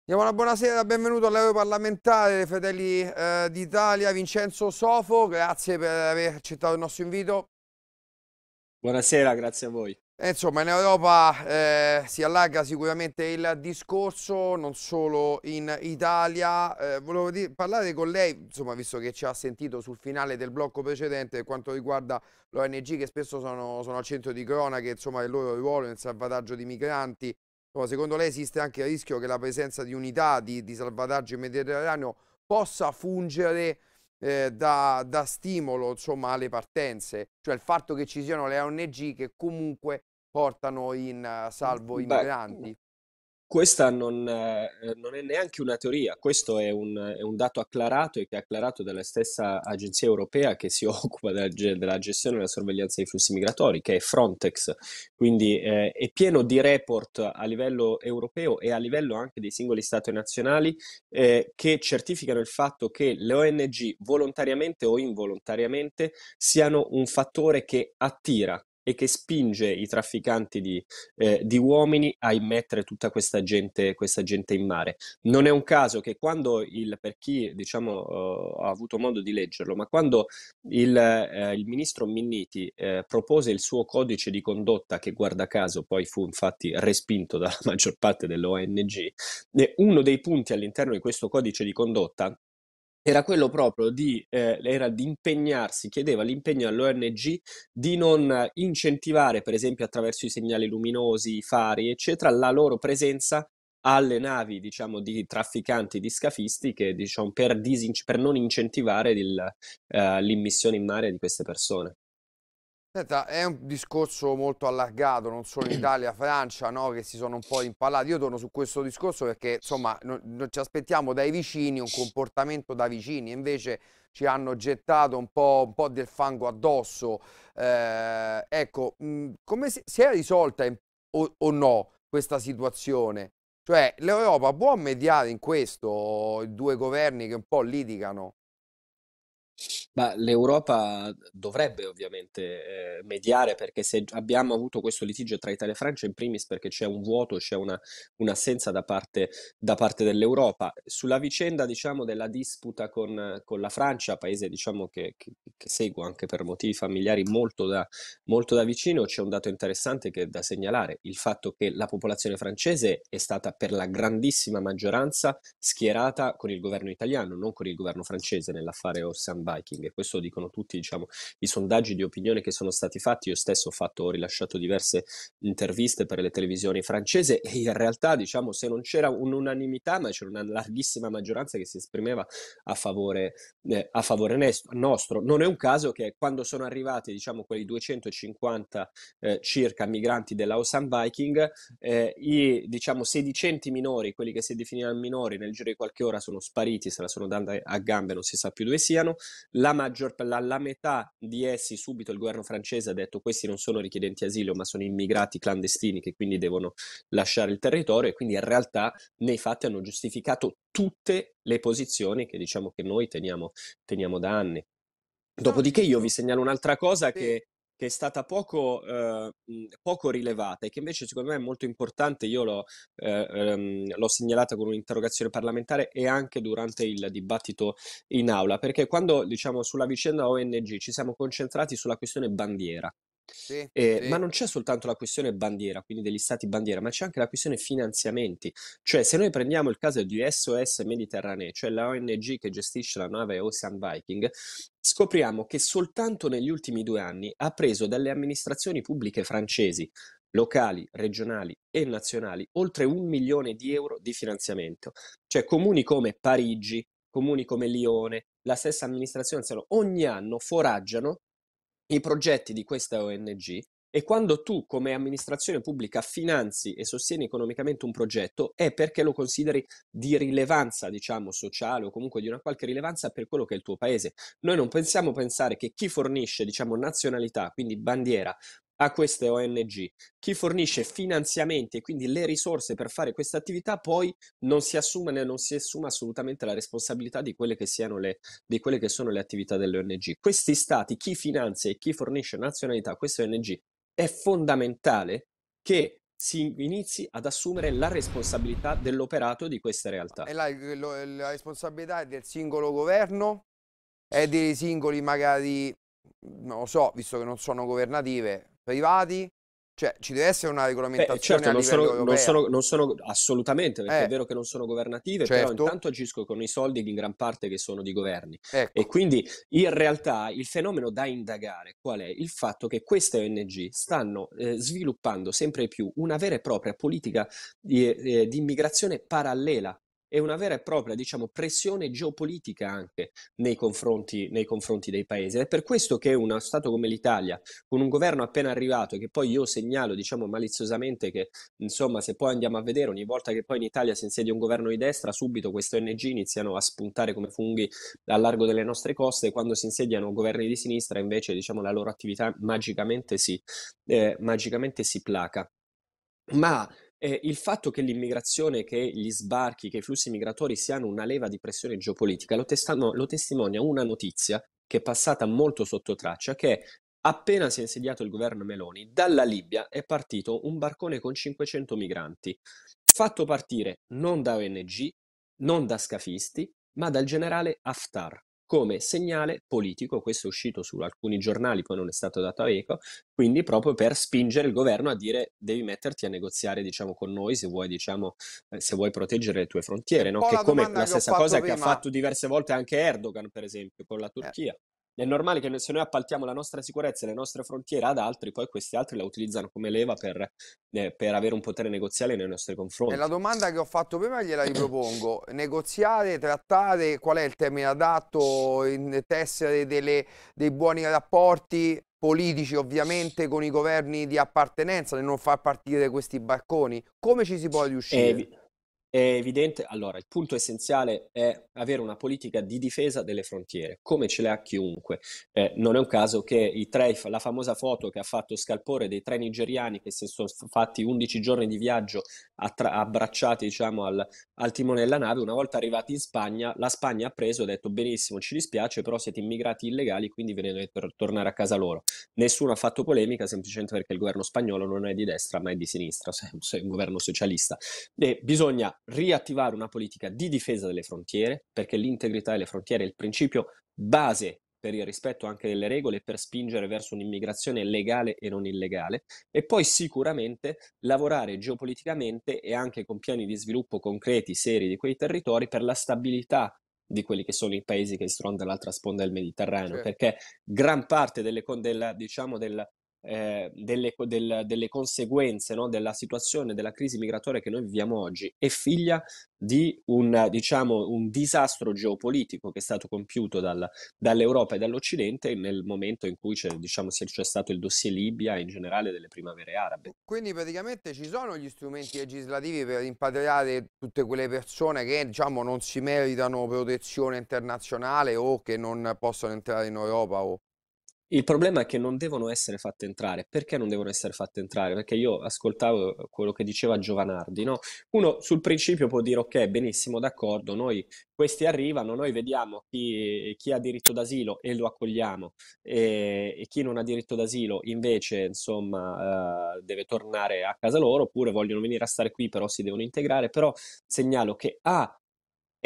Diamo una buonasera, benvenuto all'Europarlamentare dei Fratelli eh, d'Italia, Vincenzo Sofo, grazie per aver accettato il nostro invito. Buonasera, grazie a voi. E insomma, in Europa eh, si allarga sicuramente il discorso, non solo in Italia. Eh, volevo dire, parlare con lei, insomma, visto che ci ha sentito sul finale del blocco precedente per quanto riguarda l'ONG, che spesso sono, sono al centro di cronache, insomma, del loro ruolo nel salvataggio di migranti secondo lei esiste anche il rischio che la presenza di unità di, di salvataggio in Mediterraneo possa fungere eh, da, da, stimolo insomma, alle partenze, cioè il fatto che ci siano le ONG che comunque portano in uh, salvo i migranti? Questa non, eh, non, è neanche una teoria, questo è un, è un, dato acclarato e che è acclarato dalla stessa agenzia europea che si occupa della, della gestione e della sorveglianza dei flussi migratori, che è Frontex. Quindi eh, è pieno di report a livello europeo e a livello anche dei singoli stati nazionali eh, che certificano il fatto che le ONG volontariamente o involontariamente siano un fattore che attira e che spinge i trafficanti di, eh, di, uomini a immettere tutta questa gente, questa gente in mare. Non è un caso che quando il, per chi diciamo, uh, ha avuto modo di leggerlo, ma quando il, eh, il ministro Minniti eh, propose il suo codice di condotta, che guarda caso poi fu infatti respinto dalla maggior parte delle ONG, uno dei punti all'interno di questo codice di condotta era quello proprio di, eh, era di impegnarsi, chiedeva l'impegno all'ONG di non incentivare, per esempio attraverso i segnali luminosi, i fari, eccetera, la loro presenza alle navi, diciamo, di trafficanti, di scafisti, che, diciamo, per, disin- per non incentivare il, uh, l'immissione in mare di queste persone. Senta, è un discorso molto allargato, non solo in Italia, Francia, no, che si sono un po' impallati. Io torno su questo discorso perché, insomma, non, non ci aspettiamo dai vicini un comportamento da vicini, invece ci hanno gettato un po', un po del fango addosso. Eh, ecco, mh, come si, si, è risolta in, o, o no questa situazione? Cioè, l'Europa può mediare in questo, i due governi che un po' litigano? Ma l'Europa dovrebbe ovviamente eh, mediare perché se abbiamo avuto questo litigio tra Italia e Francia, in primis perché c'è un vuoto, c'è una, un'assenza da parte, da parte dell'Europa. Sulla vicenda, diciamo, della disputa con, con la Francia, paese, diciamo, che, che, che, seguo anche per motivi familiari molto da, molto da vicino, c'è un dato interessante che è da segnalare, il fatto che la popolazione francese è stata per la grandissima maggioranza schierata con il governo italiano, non con il governo francese nell'affare Ocean Viking e questo dicono tutti diciamo, i sondaggi di opinione che sono stati fatti. Io stesso ho, fatto, ho rilasciato diverse interviste per le televisioni francesi e in realtà diciamo, se non c'era un'unanimità, ma c'era una larghissima maggioranza che si esprimeva a favore, eh, a favore nostro. Non è un caso che quando sono arrivati diciamo, quei 250 eh, circa migranti della Ocean Viking, eh, i diciamo, sedicenti minori, quelli che si definivano minori, nel giro di qualche ora sono spariti, se la sono data a gambe, non si sa più dove siano. La maggior, la, la metà di essi subito il governo francese ha detto questi non sono richiedenti asilo ma sono immigrati clandestini che quindi devono lasciare il territorio e quindi in realtà nei fatti hanno giustificato tutte le posizioni che diciamo che noi teniamo, teniamo da anni. Dopodiché io vi segnalo un'altra cosa che che è stata poco, eh, poco, rilevata e che invece secondo me è molto importante, io l'ho, eh, ehm, l'ho, segnalata con un'interrogazione parlamentare e anche durante il dibattito in aula, perché quando diciamo sulla vicenda ONG ci siamo concentrati sulla questione bandiera. Sì, eh, sì. Ma non c'è soltanto la questione bandiera, quindi degli stati bandiera, ma c'è anche la questione finanziamenti. Cioè, se noi prendiamo il caso di SOS Mediterranee, cioè la ONG che gestisce la nave Ocean Viking, scopriamo che soltanto negli ultimi due anni ha preso dalle amministrazioni pubbliche francesi, locali, regionali e nazionali, oltre un milione di euro di finanziamento. Cioè comuni come Parigi, comuni come Lione, la stessa amministrazione ogni anno foraggiano i progetti di questa ONG e quando tu come amministrazione pubblica finanzi e sostieni economicamente un progetto è perché lo consideri di rilevanza, diciamo, sociale o comunque di una qualche rilevanza per quello che è il tuo paese. Noi non pensiamo pensare che chi fornisce, diciamo, nazionalità, quindi bandiera, a queste ONG. Chi fornisce finanziamenti e quindi le risorse per fare questa attività poi non si assume né non si assume assolutamente la responsabilità di quelle che, siano le, di quelle che sono le attività delle ONG. Questi stati, chi finanzia e chi fornisce nazionalità a queste ONG, è fondamentale che si inizi ad assumere la responsabilità dell'operato di queste realtà. E la, la responsabilità è del singolo governo? È dei singoli magari, non lo so, visto che non sono governative, privati? Cioè, ci deve essere una regolamentazione Beh, certo, non sono, non, sono, non sono, assolutamente, perché eh, è vero che non sono governative, certo. però intanto agiscono con i soldi in gran parte che sono di governi. Ecco. E quindi in realtà il fenomeno da indagare qual è? Il fatto che queste ONG stanno eh, sviluppando sempre più una vera e propria politica di, eh, di immigrazione parallela e una vera e propria, diciamo, pressione geopolitica anche nei confronti, nei confronti dei paesi. È per questo che uno Stato come l'Italia, con un governo appena arrivato, che poi io segnalo, diciamo, maliziosamente che, insomma, se poi andiamo a vedere, ogni volta che poi in Italia si insedia un governo di destra, subito queste ONG iniziano a spuntare come funghi a largo delle nostre coste, quando si insediano governi di sinistra, invece, diciamo, la loro attività magicamente si, eh, magicamente si placa. Ma eh, il fatto che l'immigrazione, che gli sbarchi, che i flussi migratori siano una leva di pressione geopolitica lo, testano, lo testimonia una notizia che è passata molto sotto traccia, che appena si è insediato il governo Meloni, dalla Libia è partito un barcone con 500 migranti, fatto partire non da ONG, non da scafisti, ma dal generale Haftar come segnale politico, questo è uscito su alcuni giornali, poi non è stato dato a eco, quindi proprio per spingere il governo a dire devi metterti a negoziare diciamo, con noi se vuoi, diciamo, eh, se vuoi proteggere le tue frontiere, no? che come la stessa cosa prima. che ha fatto diverse volte anche Erdogan, per esempio, con la eh. Turchia. Eh. È normale che se noi appaltiamo la nostra sicurezza e le nostre frontiere ad altri, poi questi altri la utilizzano come leva per, eh, per avere un potere negoziale nei nostri confronti. E la domanda che ho fatto prima gliela ripropongo. Negoziare, trattare, qual è il termine adatto, in tessere delle, dei buoni rapporti politici ovviamente con i governi di appartenenza nel non far partire questi barconi? Come ci si può riuscire? Eh, è evidente, allora, il punto essenziale è avere una politica di difesa delle frontiere, come ce l'ha chiunque. Eh, non è un caso che i tre, la famosa foto che ha fatto Scalpore dei tre nigeriani che si sono fatti 11 giorni di viaggio attra- abbracciati diciamo, al, al, timone della nave, una volta arrivati in Spagna, la Spagna ha preso e ha detto benissimo, ci dispiace, però siete immigrati illegali, quindi ve ne dovete tornare a casa loro. Nessuno ha fatto polemica, semplicemente perché il governo spagnolo non è di destra, ma è di sinistra, è un governo socialista. E bisogna riattivare una politica di difesa delle frontiere, perché l'integrità delle frontiere è il principio base per il rispetto anche delle regole per spingere verso un'immigrazione legale e non illegale e poi sicuramente lavorare geopoliticamente e anche con piani di sviluppo concreti, seri di quei territori per la stabilità di quelli che sono i paesi che si trovano dall'altra sponda del Mediterraneo, certo. perché gran parte delle, della, diciamo, del, eh, delle, del, delle, conseguenze no, della situazione, della crisi migratoria che noi viviamo oggi, è figlia di un, diciamo, un disastro geopolitico che è stato compiuto dal, dall'Europa e dall'Occidente nel momento in cui c'è, diciamo, c'è stato il dossier Libia e in generale delle primavere arabe. Quindi praticamente ci sono gli strumenti legislativi per rimpatriare tutte quelle persone che diciamo, non si meritano protezione internazionale o che non possono entrare in Europa o il problema è che non devono essere fatte entrare. Perché non devono essere fatte entrare? Perché io ascoltavo eh, quello che diceva Giovanardi, no? Uno sul principio può dire ok, benissimo, d'accordo, noi questi arrivano, noi vediamo chi, chi ha diritto d'asilo e lo accogliamo e, e, chi non ha diritto d'asilo invece, insomma, uh, deve tornare a casa loro oppure vogliono venire a stare qui però si devono integrare, però segnalo che A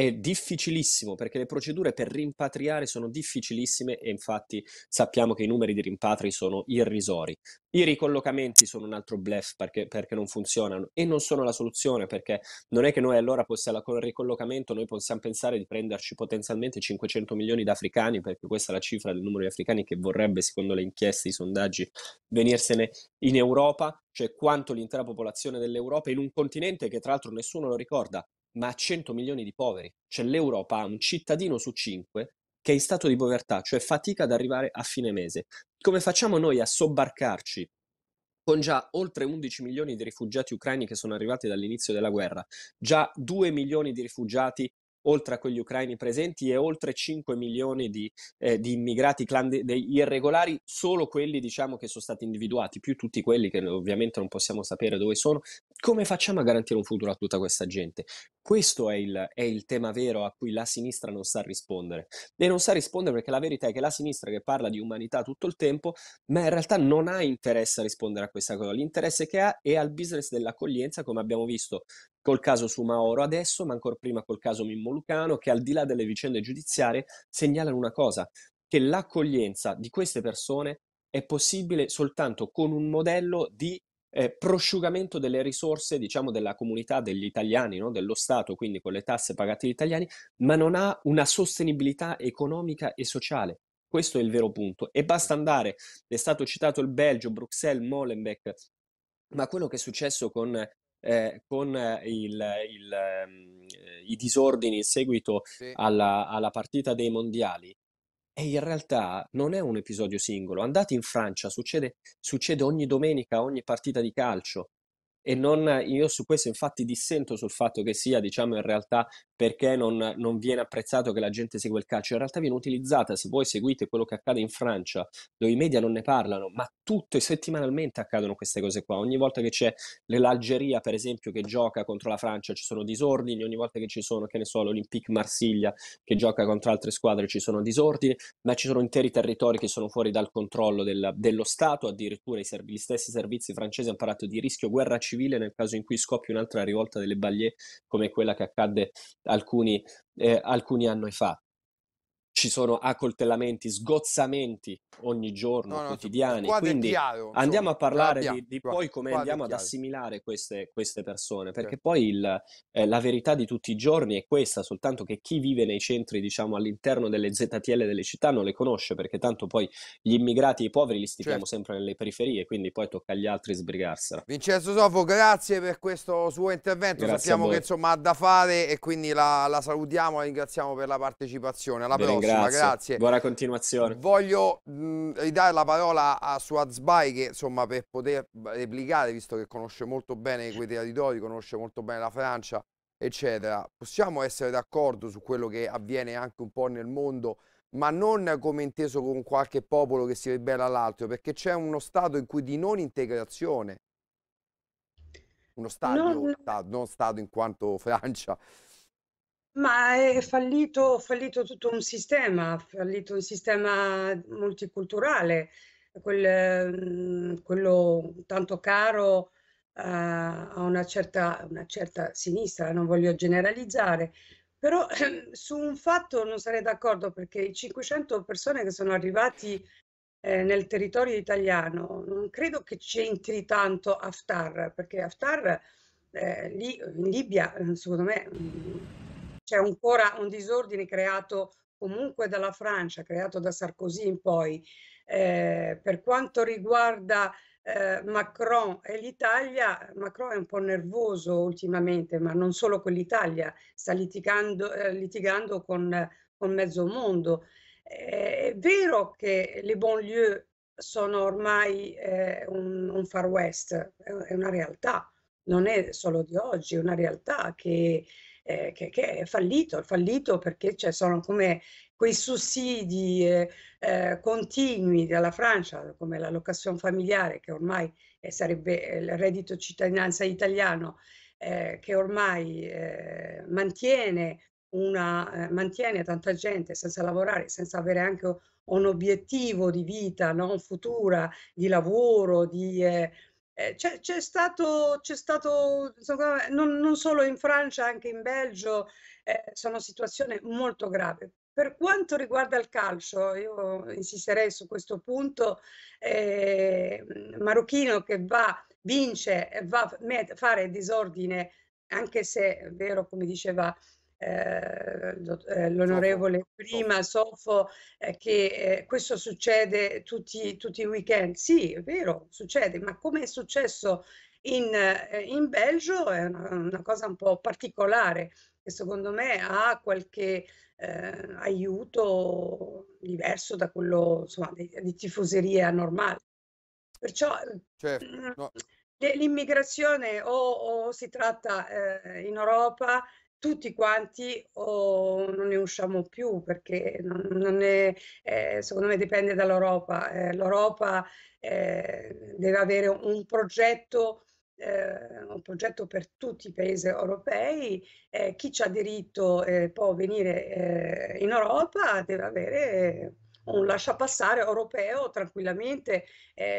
è difficilissimo perché le procedure per rimpatriare sono difficilissime e infatti sappiamo che i numeri di rimpatri sono irrisori. I ricollocamenti sono un altro bluff perché, perché non funzionano e non sono la soluzione perché non è che noi allora possiamo, con il ricollocamento noi possiamo pensare di prenderci potenzialmente 500 milioni di africani perché questa è la cifra del numero di africani che vorrebbe, secondo le inchieste, i sondaggi, venirsene in Europa, cioè quanto l'intera popolazione dell'Europa in un continente che tra l'altro nessuno lo ricorda, ma ha 100 milioni di poveri. Cioè l'Europa ha un cittadino su cinque che è in stato di povertà, cioè fatica ad arrivare a fine mese. Come facciamo noi a sobbarcarci con già oltre 11 milioni di rifugiati ucraini che sono arrivati dall'inizio della guerra, già 2 milioni di rifugiati oltre a quegli ucraini presenti e oltre 5 milioni di, eh, di immigrati cland- irregolari, solo quelli diciamo che sono stati individuati, più tutti quelli che ovviamente non possiamo sapere dove sono. Come facciamo a garantire un futuro a tutta questa gente? Questo è il, è il tema vero a cui la sinistra non sa rispondere. E non sa rispondere perché la verità è che la sinistra che parla di umanità tutto il tempo, ma in realtà non ha interesse a rispondere a questa cosa. L'interesse che ha è al business dell'accoglienza, come abbiamo visto col caso Sumaoro adesso, ma ancora prima col caso Mimmo Lucano, che al di là delle vicende giudiziarie segnalano una cosa, che l'accoglienza di queste persone è possibile soltanto con un modello di eh, prosciugamento delle risorse, diciamo, della comunità degli italiani, no? dello Stato, quindi con le tasse pagate agli italiani, ma non ha una sostenibilità economica e sociale. Questo è il vero punto. E basta andare, è stato citato il Belgio, Bruxelles, Molenbeek, ma quello che è successo con eh, con il, il, ehm, i disordini in seguito alla, alla partita dei mondiali. E in realtà non è un episodio singolo. Andate in Francia, succede, succede ogni domenica, ogni partita di calcio. E non, io su questo infatti dissento sul fatto che sia, diciamo, in realtà perché non, non, viene apprezzato che la gente segua il calcio, in realtà viene utilizzata, se voi seguite quello che accade in Francia, dove i media non ne parlano, ma tutte settimanalmente accadono queste cose qua, ogni volta che c'è l'Algeria per esempio che gioca contro la Francia ci sono disordini, ogni volta che ci sono, che ne so, l'Olympique Marsiglia che gioca contro altre squadre ci sono disordini, ma ci sono interi territori che sono fuori dal controllo del, dello Stato, addirittura serv- gli stessi servizi francesi hanno parlato di rischio guerra civile nel caso in cui scoppia un'altra rivolta delle Balie come quella che accadde alcuni, eh, alcuni anni fa. Ci sono accoltellamenti, sgozzamenti ogni giorno, no, no, quotidiani. Quindi chiaro, andiamo a parlare di, di poi come andiamo ad assimilare queste, queste persone, perché certo. poi il, eh, la verità di tutti i giorni è questa, soltanto che chi vive nei centri, diciamo, all'interno delle ZTL delle città non le conosce, perché tanto poi gli immigrati e i poveri li stipiamo certo. sempre nelle periferie, quindi poi tocca agli altri sbrigarsela. Vincenzo Sofo, grazie per questo suo intervento, grazie sappiamo che insomma ha da fare e quindi la, la salutiamo, la ringraziamo per la partecipazione. Alla Vi prossima, ringrazio. grazie. Buona continuazione. Voglio mh, ridare la parola a Suazbai che insomma per poter replicare, visto che conosce molto bene quei territori, conosce molto bene la Francia, eccetera. Possiamo essere d'accordo su quello che avviene anche un po' nel mondo, ma non come inteso con qualche popolo che si ribella all'altro, perché c'è uno stato in cui di non integrazione, uno stadio, non, stato, non stato in quanto Francia, ma è fallito, fallito tutto un sistema, fallito un sistema multiculturale, quel, mm, quello tanto caro uh, a una certa, una certa sinistra, non voglio generalizzare, però su un fatto non sarei d'accordo perché i 500 persone che sono arrivati eh, nel territorio italiano non credo che c'entri tanto Haftar, perché Haftar eh, lì in Libia, secondo me mm, c'è ancora un disordine creato comunque dalla Francia, creato da Sarkozy in poi. Eh, per quanto riguarda eh, Macron e l'Italia, Macron è un po' nervoso ultimamente, ma non solo con l'Italia, sta litigando, eh, litigando con, con, mezzo mondo. Eh, è vero che le banlieue sono ormai eh, un, un, far west, è una realtà, non è solo di oggi, è una realtà che eh, che, che, è fallito, è fallito perché ci sono come quei sussidi eh, eh, continui dalla Francia, come la locazione familiare, che ormai eh, sarebbe il reddito cittadinanza italiano, eh, che ormai eh, mantiene, una, mantiene tanta gente senza lavorare, senza avere anche un obiettivo di vita no? futura, di lavoro, di eh, c'è, c'è, stato, c'è stato non, non, solo in Francia, anche in Belgio, eh, sono situazioni molto gravi. Per quanto riguarda il calcio, io insisterei su questo punto, eh, Marocchino che va, vince va a fare disordine, anche se è vero, come diceva eh, eh, l'onorevole prima, Sofo, eh, che eh, questo succede tutti, tutti, i weekend. Sì, è vero, succede, ma come è successo in, eh, in Belgio è una, una, cosa un po' particolare che secondo me ha qualche eh, aiuto diverso da quello insomma, di, di tifoseria normale. Perciò certo, mm, no. l'immigrazione o, o, si tratta in Europa tutti quanti o non ne usciamo più perché non, non è, eh, secondo me dipende dall'Europa. Eh, L'Europa eh, deve avere un progetto, eh, un progetto per tutti i paesi europei. Eh, chi ha diritto eh, può venire in Europa, deve avere un lasciapassare europeo tranquillamente.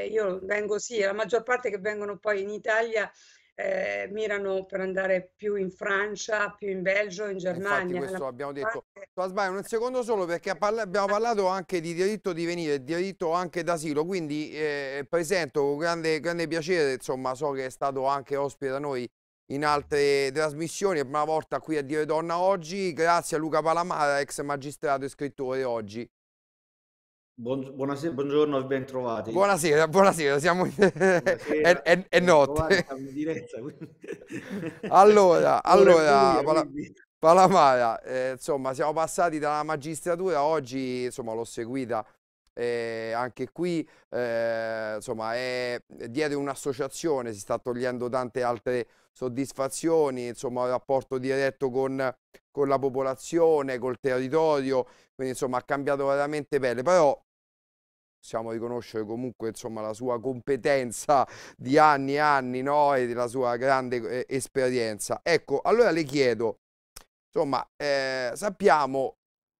io vengo sì, la maggior parte che vengono poi in Italia eh, mirano per andare più in Francia, più in Belgio, in Germania. Infatti questo abbiamo detto. Sbaglio un secondo solo perché abbiamo parlato anche di diritto di venire, diritto anche d'asilo, quindi eh, presento con grande, grande piacere, insomma so che è stato anche ospite da noi in altre trasmissioni, è una volta qui a Dire Donna Oggi, grazie a Luca Palamara, ex magistrato e scrittore oggi. Buon, buonasera, buongiorno e ben trovati. Buonasera, buonasera, siamo in... buonasera, è, è, è notte. Diretta, allora, allora, Pala... Palamara, eh, insomma, siamo passati dalla magistratura, oggi insomma l'ho seguita eh, anche qui, eh, insomma, è dietro un'associazione, si sta togliendo tante altre soddisfazioni, insomma, rapporto diretto con, con la popolazione, col territorio, quindi insomma ha cambiato veramente pelle, però possiamo riconoscere comunque insomma, la sua competenza di anni e anni no? e la sua grande eh, esperienza. Ecco, allora le chiedo, insomma, eh, sappiamo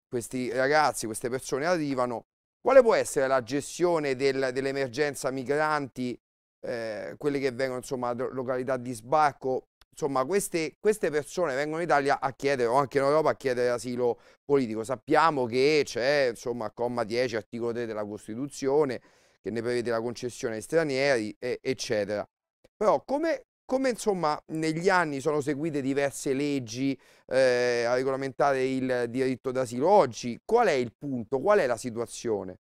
questi ragazzi, queste persone arrivano, quale può essere la gestione del, dell'emergenza migranti, eh, quelle che vengono insomma località di sbarco insomma, queste, queste, persone vengono in Italia a chiedere, o anche in Europa, a chiedere asilo politico. Sappiamo che c'è, insomma, comma 10, articolo 3 della Costituzione, che ne prevede la concessione ai stranieri, e, eccetera. Però come, come, insomma, negli anni sono seguite diverse leggi eh, a regolamentare il diritto d'asilo, oggi qual è il punto, qual è la situazione?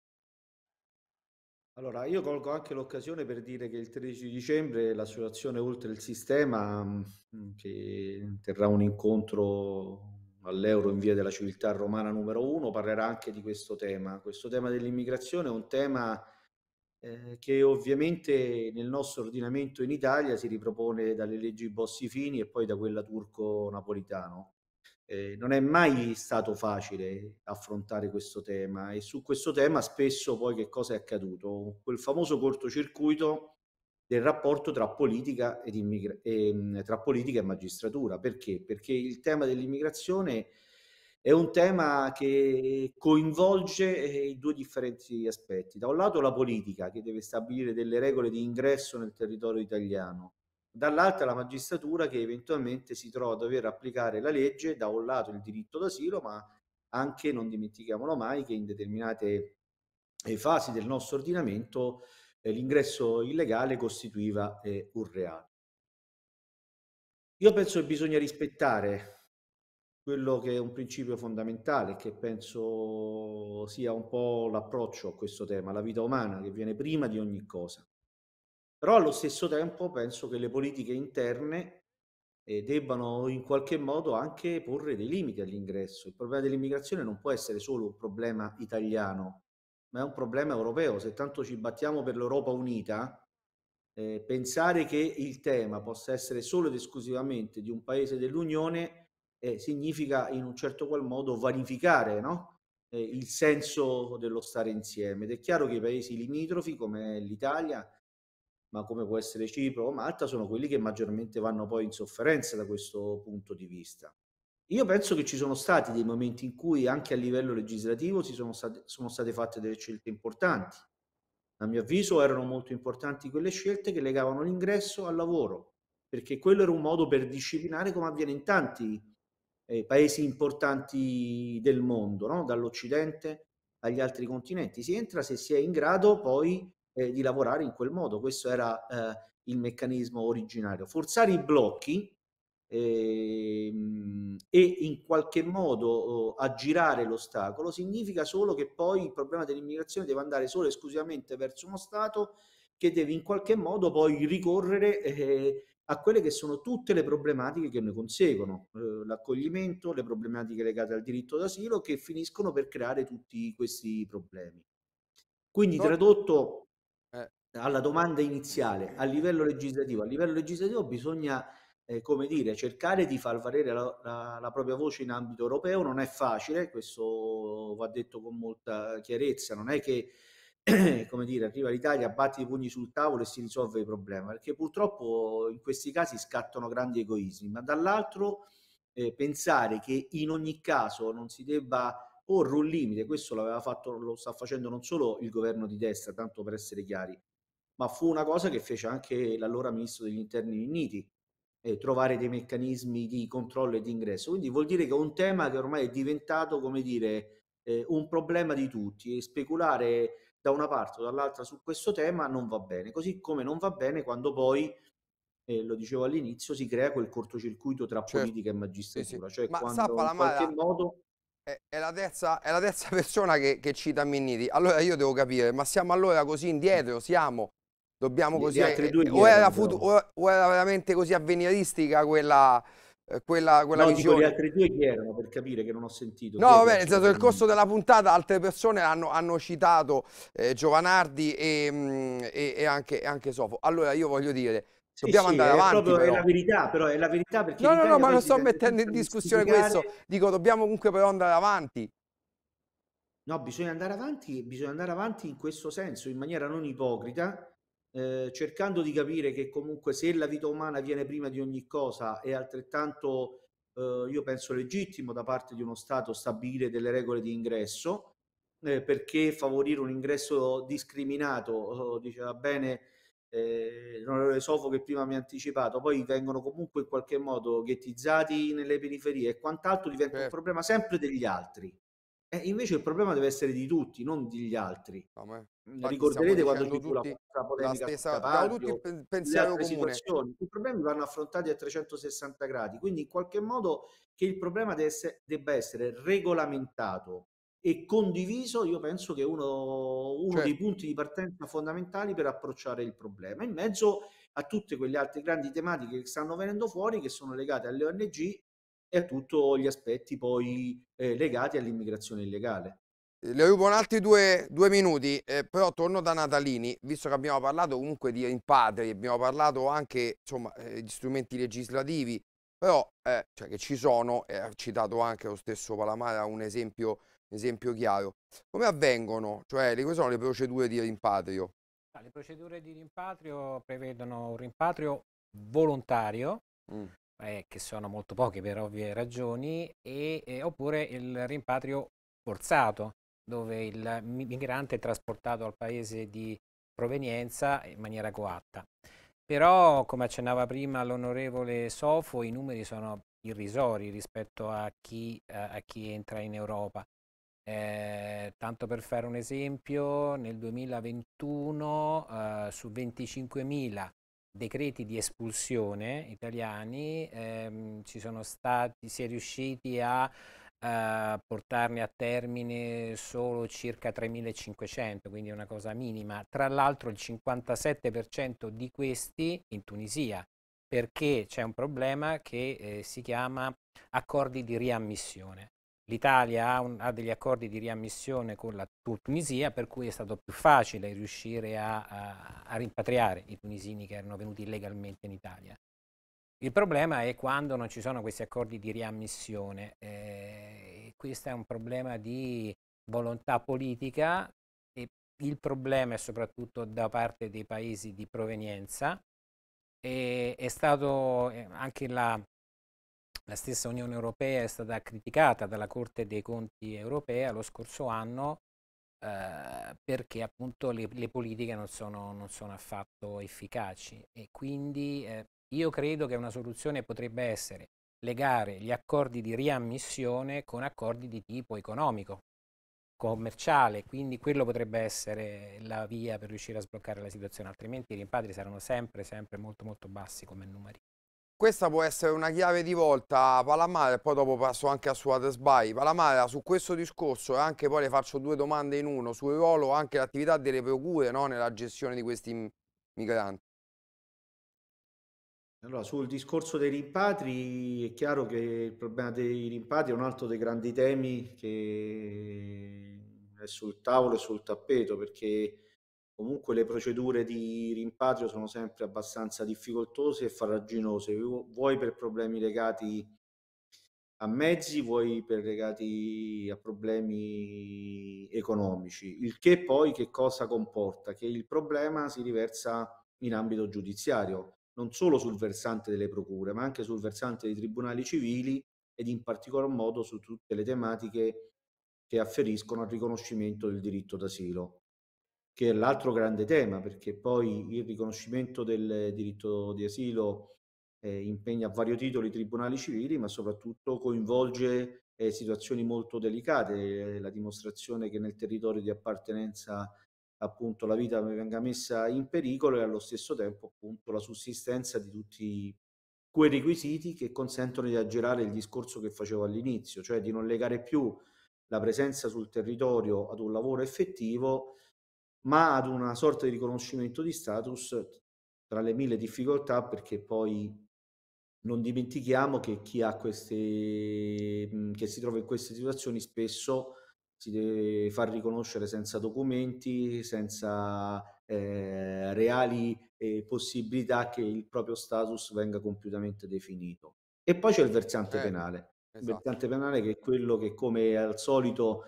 Allora, io colgo anche l'occasione per dire che il 13 dicembre l'associazione Oltre il Sistema, mm, che terrà un incontro all'Euro in via della civiltà romana numero uno, parlerà anche di questo tema. Questo tema dell'immigrazione è un tema eh, che ovviamente nel nostro ordinamento in Italia si ripropone dalle leggi Bossi-Fini e poi da quella turco-napolitano. Eh, non è mai stato facile affrontare questo tema e su questo tema spesso poi che cosa è accaduto? Quel famoso cortocircuito del rapporto tra politica, ed immigra- e, ehm, tra politica e magistratura. Perché? Perché il tema dell'immigrazione è un tema che coinvolge eh, i due differenti aspetti. Da un lato la politica che deve stabilire delle regole di ingresso nel territorio italiano dall'altra la magistratura che eventualmente si trova a dover applicare la legge, da un lato il diritto d'asilo, ma anche, non dimentichiamolo mai, che in determinate eh, fasi del nostro ordinamento eh, l'ingresso illegale costituiva eh, un reato. Io penso che bisogna rispettare quello che è un principio fondamentale, che penso sia un po' l'approccio a questo tema, la vita umana che viene prima di ogni cosa. Però allo stesso tempo penso che le politiche interne eh, debbano in qualche modo anche porre dei limiti all'ingresso. Il problema dell'immigrazione non può essere solo un problema italiano, ma è un problema europeo. Se tanto ci battiamo per l'Europa unita, eh, pensare che il tema possa essere solo ed esclusivamente di un paese dell'Unione eh, significa in un certo qual modo vanificare no? eh, il senso dello stare insieme. Ed è chiaro che i paesi limitrofi come l'Italia ma come può essere Cipro o Malta, sono quelli che maggiormente vanno poi in sofferenza da questo punto di vista. Io penso che ci sono stati dei momenti in cui anche a livello legislativo sono state, sono state fatte delle scelte importanti. A mio avviso erano molto importanti quelle scelte che legavano l'ingresso al lavoro, perché quello era un modo per disciplinare come avviene in tanti eh, paesi importanti del mondo, no? dall'Occidente agli altri continenti. Si entra se si è in grado poi eh, di lavorare in quel modo. Questo era eh, il meccanismo originario. Forzare i blocchi eh, e in qualche modo oh, aggirare l'ostacolo significa solo che poi il problema dell'immigrazione deve andare solo e esclusivamente verso uno Stato che deve in qualche modo poi ricorrere eh, a quelle che sono tutte le problematiche che ne conseguono, eh, l'accoglimento, le problematiche legate al diritto d'asilo che finiscono per creare tutti questi problemi. Quindi tradotto alla domanda iniziale, a livello legislativo, a livello legislativo bisogna, eh, come dire, cercare di far valere la, la, la, propria voce in ambito europeo, non è facile, questo va detto con molta chiarezza, non è che, come dire, arriva l'Italia, batti i pugni sul tavolo e si risolve il problema, perché purtroppo in questi casi scattano grandi egoismi, ma dall'altro eh, pensare che in ogni caso non si debba porre un limite, questo l'aveva fatto, lo sta facendo non solo il governo di destra, tanto per essere chiari, ma fu una cosa che fece anche l'allora ministro degli interni Minniti, eh, trovare dei meccanismi di controllo e di ingresso. Quindi vuol dire che è un tema che ormai è diventato, come dire, eh, un problema di tutti e speculare da una parte o dall'altra su questo tema non va bene, così come non va bene quando poi, eh, lo dicevo all'inizio, si crea quel cortocircuito tra certo. politica e magistratura, sì, sì. cioè Ma quando in qualche modo è, è, la terza, è la terza persona che, che cita Minniti. Allora io devo capire, ma siamo allora così indietro? Siamo? Dobbiamo così... Eh, o, era o, o, era veramente così avveniristica quella, eh, quella, quella no, visione? Dico, gli altri due chi erano per capire che non ho sentito. No, vabbè, nel senso nel corso della puntata altre persone hanno, hanno citato eh, Giovanardi e, mh, mm, e, e, anche, anche Sofo. Allora io voglio dire, dobbiamo sì, andare sì, avanti. È, proprio, è la verità, però è la verità perché... No, no, no, ma non sto mettendo in discussione questo. Dico, dobbiamo comunque però andare avanti. No, bisogna andare avanti, bisogna andare avanti in questo senso, in maniera non ipocrita, eh, cercando di capire che comunque se la vita umana viene prima di ogni cosa è altrettanto, eh, io penso, legittimo da parte di uno Stato stabilire delle regole di ingresso, eh, perché favorire un ingresso discriminato, oh, diceva bene eh, l'onorevole Sofo che prima mi ha anticipato, poi vengono comunque in qualche modo ghettizzati nelle periferie e quant'altro diventa certo. un problema sempre degli altri. Eh, invece il problema deve essere di tutti, non degli altri. No, Ricorderete quando ci fu la, la stessa, Carpaccio, tutti il pensiero comune. Situazioni. I problemi vanno affrontati a 360 gradi, quindi in qualche modo che il problema debba essere regolamentato e condiviso, io penso che è uno, uno certo. dei punti di partenza fondamentali per approcciare il problema, in mezzo a tutte quelle altre grandi tematiche che stanno venendo fuori, che sono legate alle ONG e a tutti gli aspetti poi eh, legati all'immigrazione illegale. Le rubo altri due, due minuti, eh, però torno da Natalini, visto che abbiamo parlato comunque di rimpatri, abbiamo parlato anche insomma eh, di strumenti legislativi, però eh, cioè, che ci sono, e ha citato anche lo stesso Palamara un esempio, un esempio chiaro. Come avvengono? Cioè, le, sono le procedure di rimpatrio? Le procedure di rimpatrio prevedono un rimpatrio volontario, mm eh, che sono molto poche per ovvie ragioni, e, eh, oppure il rimpatrio forzato, dove il migrante è trasportato al paese di provenienza in maniera coatta. Però, come accennava prima l'onorevole Sofo, i numeri sono irrisori rispetto a chi, a chi entra in Europa. Eh, tanto per fare un esempio, nel 2021 eh, su 25.000 decreti di espulsione italiani ehm, ci sono stati, si è riusciti a uh, portarne a termine solo circa 3.500, quindi una cosa minima. Tra l'altro il 57% di questi in Tunisia, perché c'è un problema che eh, si chiama accordi di riammissione. L'Italia ha, ha, degli accordi di riammissione con la Tunisia, per cui è stato più facile riuscire a, a, a, rimpatriare i tunisini che erano venuti illegalmente in Italia. Il problema è quando non ci sono questi accordi di riammissione. Eh, questo è un problema di volontà politica e il problema è soprattutto da parte dei paesi di provenienza. E, è stato eh, anche la la stessa Unione Europea è stata criticata dalla Corte dei Conti europea lo scorso anno eh, perché appunto le, le politiche non sono, non sono, affatto efficaci e quindi eh, io credo che una soluzione potrebbe essere legare gli accordi di riammissione con accordi di tipo economico, commerciale, quindi quello potrebbe essere la via per riuscire a sbloccare la situazione, altrimenti i rimpatri saranno sempre, sempre molto molto bassi come numeri. Questa può essere una chiave di volta a Palamara e poi dopo passo anche a Suarez Sbai. Palamara, su questo discorso e anche poi le faccio due domande in uno, sul ruolo anche l'attività delle procure no, nella gestione di questi migranti. Allora, sul discorso dei rimpatri è chiaro che il problema dei rimpatri è un altro dei grandi temi che è sul tavolo e sul tappeto perché comunque le procedure di rimpatrio sono sempre abbastanza difficoltose e farraginose, vuoi per problemi legati a mezzi, vuoi per legati a problemi economici, il che poi che cosa comporta? Che il problema si riversa in ambito giudiziario, non solo sul versante delle procure, ma anche sul versante dei tribunali civili ed in particolar modo su tutte le tematiche che afferiscono al riconoscimento del diritto d'asilo che è l'altro grande tema, perché poi il riconoscimento del diritto di asilo eh, impegna a vario titolo i tribunali civili, ma soprattutto coinvolge eh, situazioni molto delicate, eh, la dimostrazione che nel territorio di appartenenza appunto la vita venga messa in pericolo e allo stesso tempo appunto la sussistenza di tutti quei requisiti che consentono di aggirare il discorso che facevo all'inizio, cioè di non legare più la presenza sul territorio ad un lavoro effettivo, ma ad una sorta di riconoscimento di status tra le mille difficoltà, perché poi non dimentichiamo che chi ha queste, che si trova in queste situazioni spesso si deve far riconoscere senza documenti, senza eh, reali eh, possibilità che il proprio status venga compiutamente definito. E poi c'è il versante eh, penale. Esatto. Il versante penale che è quello che come al solito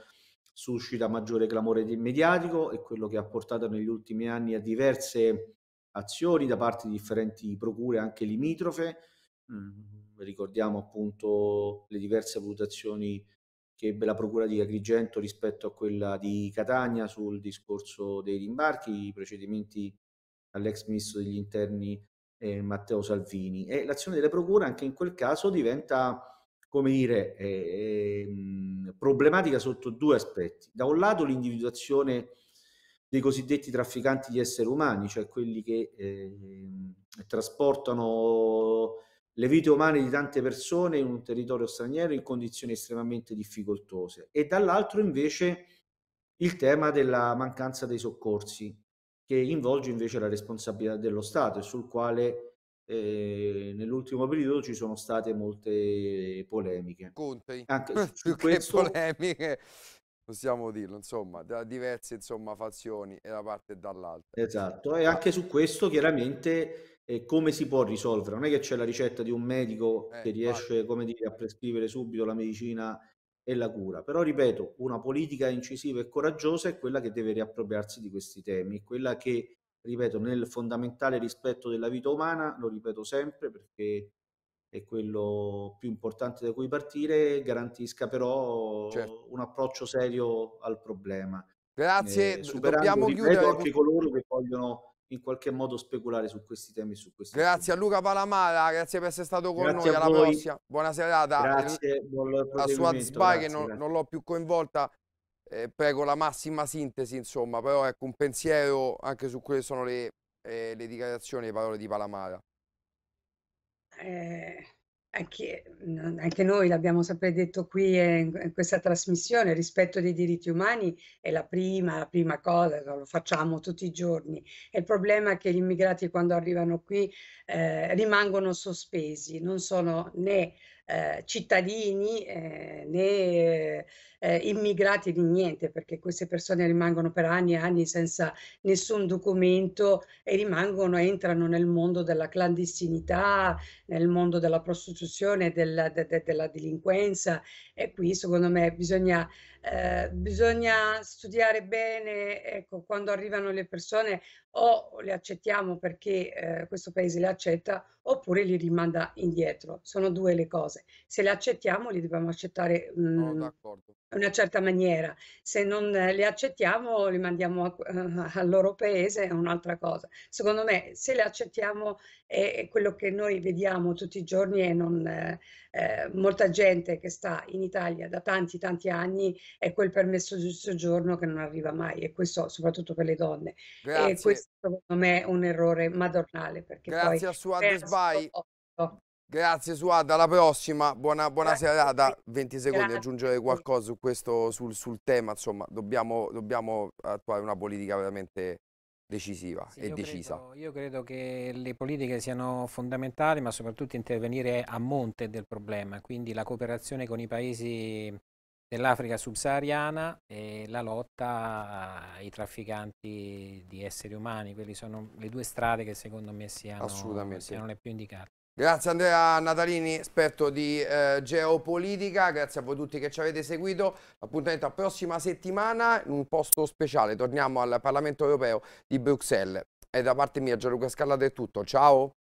suscita maggiore clamore mediatico e quello che ha portato negli ultimi anni a diverse azioni da parte di differenti procure anche limitrofe. Mm, ricordiamo appunto le diverse valutazioni che ebbe la Procura di Agrigento rispetto a quella di Catania sul discorso dei rimbarchi, i procedimenti all'ex ministro degli interni eh, Matteo Salvini. E l'azione delle procure anche in quel caso diventa, come dire, eh, eh, problematica sotto due aspetti. Da un lato l'individuazione dei cosiddetti trafficanti di esseri umani, cioè quelli che ehm, trasportano le vite umane di tante persone in un territorio straniero in condizioni estremamente difficoltose e dall'altro invece il tema della mancanza dei soccorsi che involge invece la responsabilità dello Stato e sul quale eh, nell'ultimo periodo ci sono state molte polemiche. Conti, Anche su, questo... polemiche possiamo dirlo, insomma, da diverse insomma, fazioni e da parte e dall'altra. Esatto, e anche su questo chiaramente e come si può risolvere? Non è che c'è la ricetta di un medico eh, che riesce, come dire, a prescrivere subito la medicina e la cura. Però, ripeto, una politica incisiva e coraggiosa è quella che deve riappropriarsi di questi temi, quella che, ripeto, nel fondamentale rispetto della vita umana, lo ripeto sempre perché è quello più importante da cui partire, garantisca però certo. un approccio serio al problema. Grazie, eh, dobbiamo chiudere. anche coloro che vogliono in qualche modo speculare su questi temi. Su questi grazie temi. a Luca Palamara, grazie per essere stato con grazie noi. Alla voi. prossima, buona serata. Grazie, buon a sua Sbai che non, non l'ho più coinvolta. Eh, prego la massima sintesi, insomma, però ecco un pensiero anche su quelle sono le, eh, le dichiarazioni, le parole di Palamara. Eh, anche, anche noi l'abbiamo sempre detto qui in, in questa trasmissione, il rispetto dei diritti umani è la prima, la prima cosa, lo facciamo tutti i giorni. E il problema è che gli immigrati quando arrivano qui eh, rimangono sospesi, non sono né eh, cittadini eh, né eh, immigrati di niente, perché queste persone rimangono per anni e anni senza nessun documento e rimangono, entrano nel mondo della clandestinità, nel mondo della prostituzione, della, de, de, della delinquenza. E qui secondo me bisogna eh, bisogna studiare bene, ecco, quando arrivano le persone o le accettiamo perché eh, questo paese le accetta oppure li rimanda indietro. Sono due le cose. Se le accettiamo li dobbiamo accettare in mm, una certa maniera, se non le accettiamo li mandiamo a, al loro paese è un'altra cosa. Secondo me se le accettiamo è quello che noi vediamo tutti i giorni e non, eh, eh, molta gente che sta in Italia da tanti tanti anni è quel permesso di soggiorno che non arriva mai e questo soprattutto per le donne. Grazie. E questo secondo me è un errore madornale perché Grazie poi a Suad Sbai. Grazie Suad, alla prossima, buona, buona serata. 20 secondi Grazie. aggiungere qualcosa su questo, sul, sul tema, insomma, dobbiamo, dobbiamo attuare una politica veramente decisiva sì, e decisa. Credo, io credo che le politiche siano fondamentali, ma soprattutto intervenire a monte del problema, quindi la cooperazione con i paesi dell'Africa subsahariana e la lotta ai trafficanti di esseri umani, quelle sono le due strade che secondo me siano, siano le più indicate. Grazie Andrea Natalini, esperto di eh, geopolitica, grazie a voi tutti che ci avete seguito, appuntamento a prossima settimana in un posto speciale, torniamo al Parlamento Europeo di Bruxelles. E da parte mia Gianluca Scallata è tutto, ciao!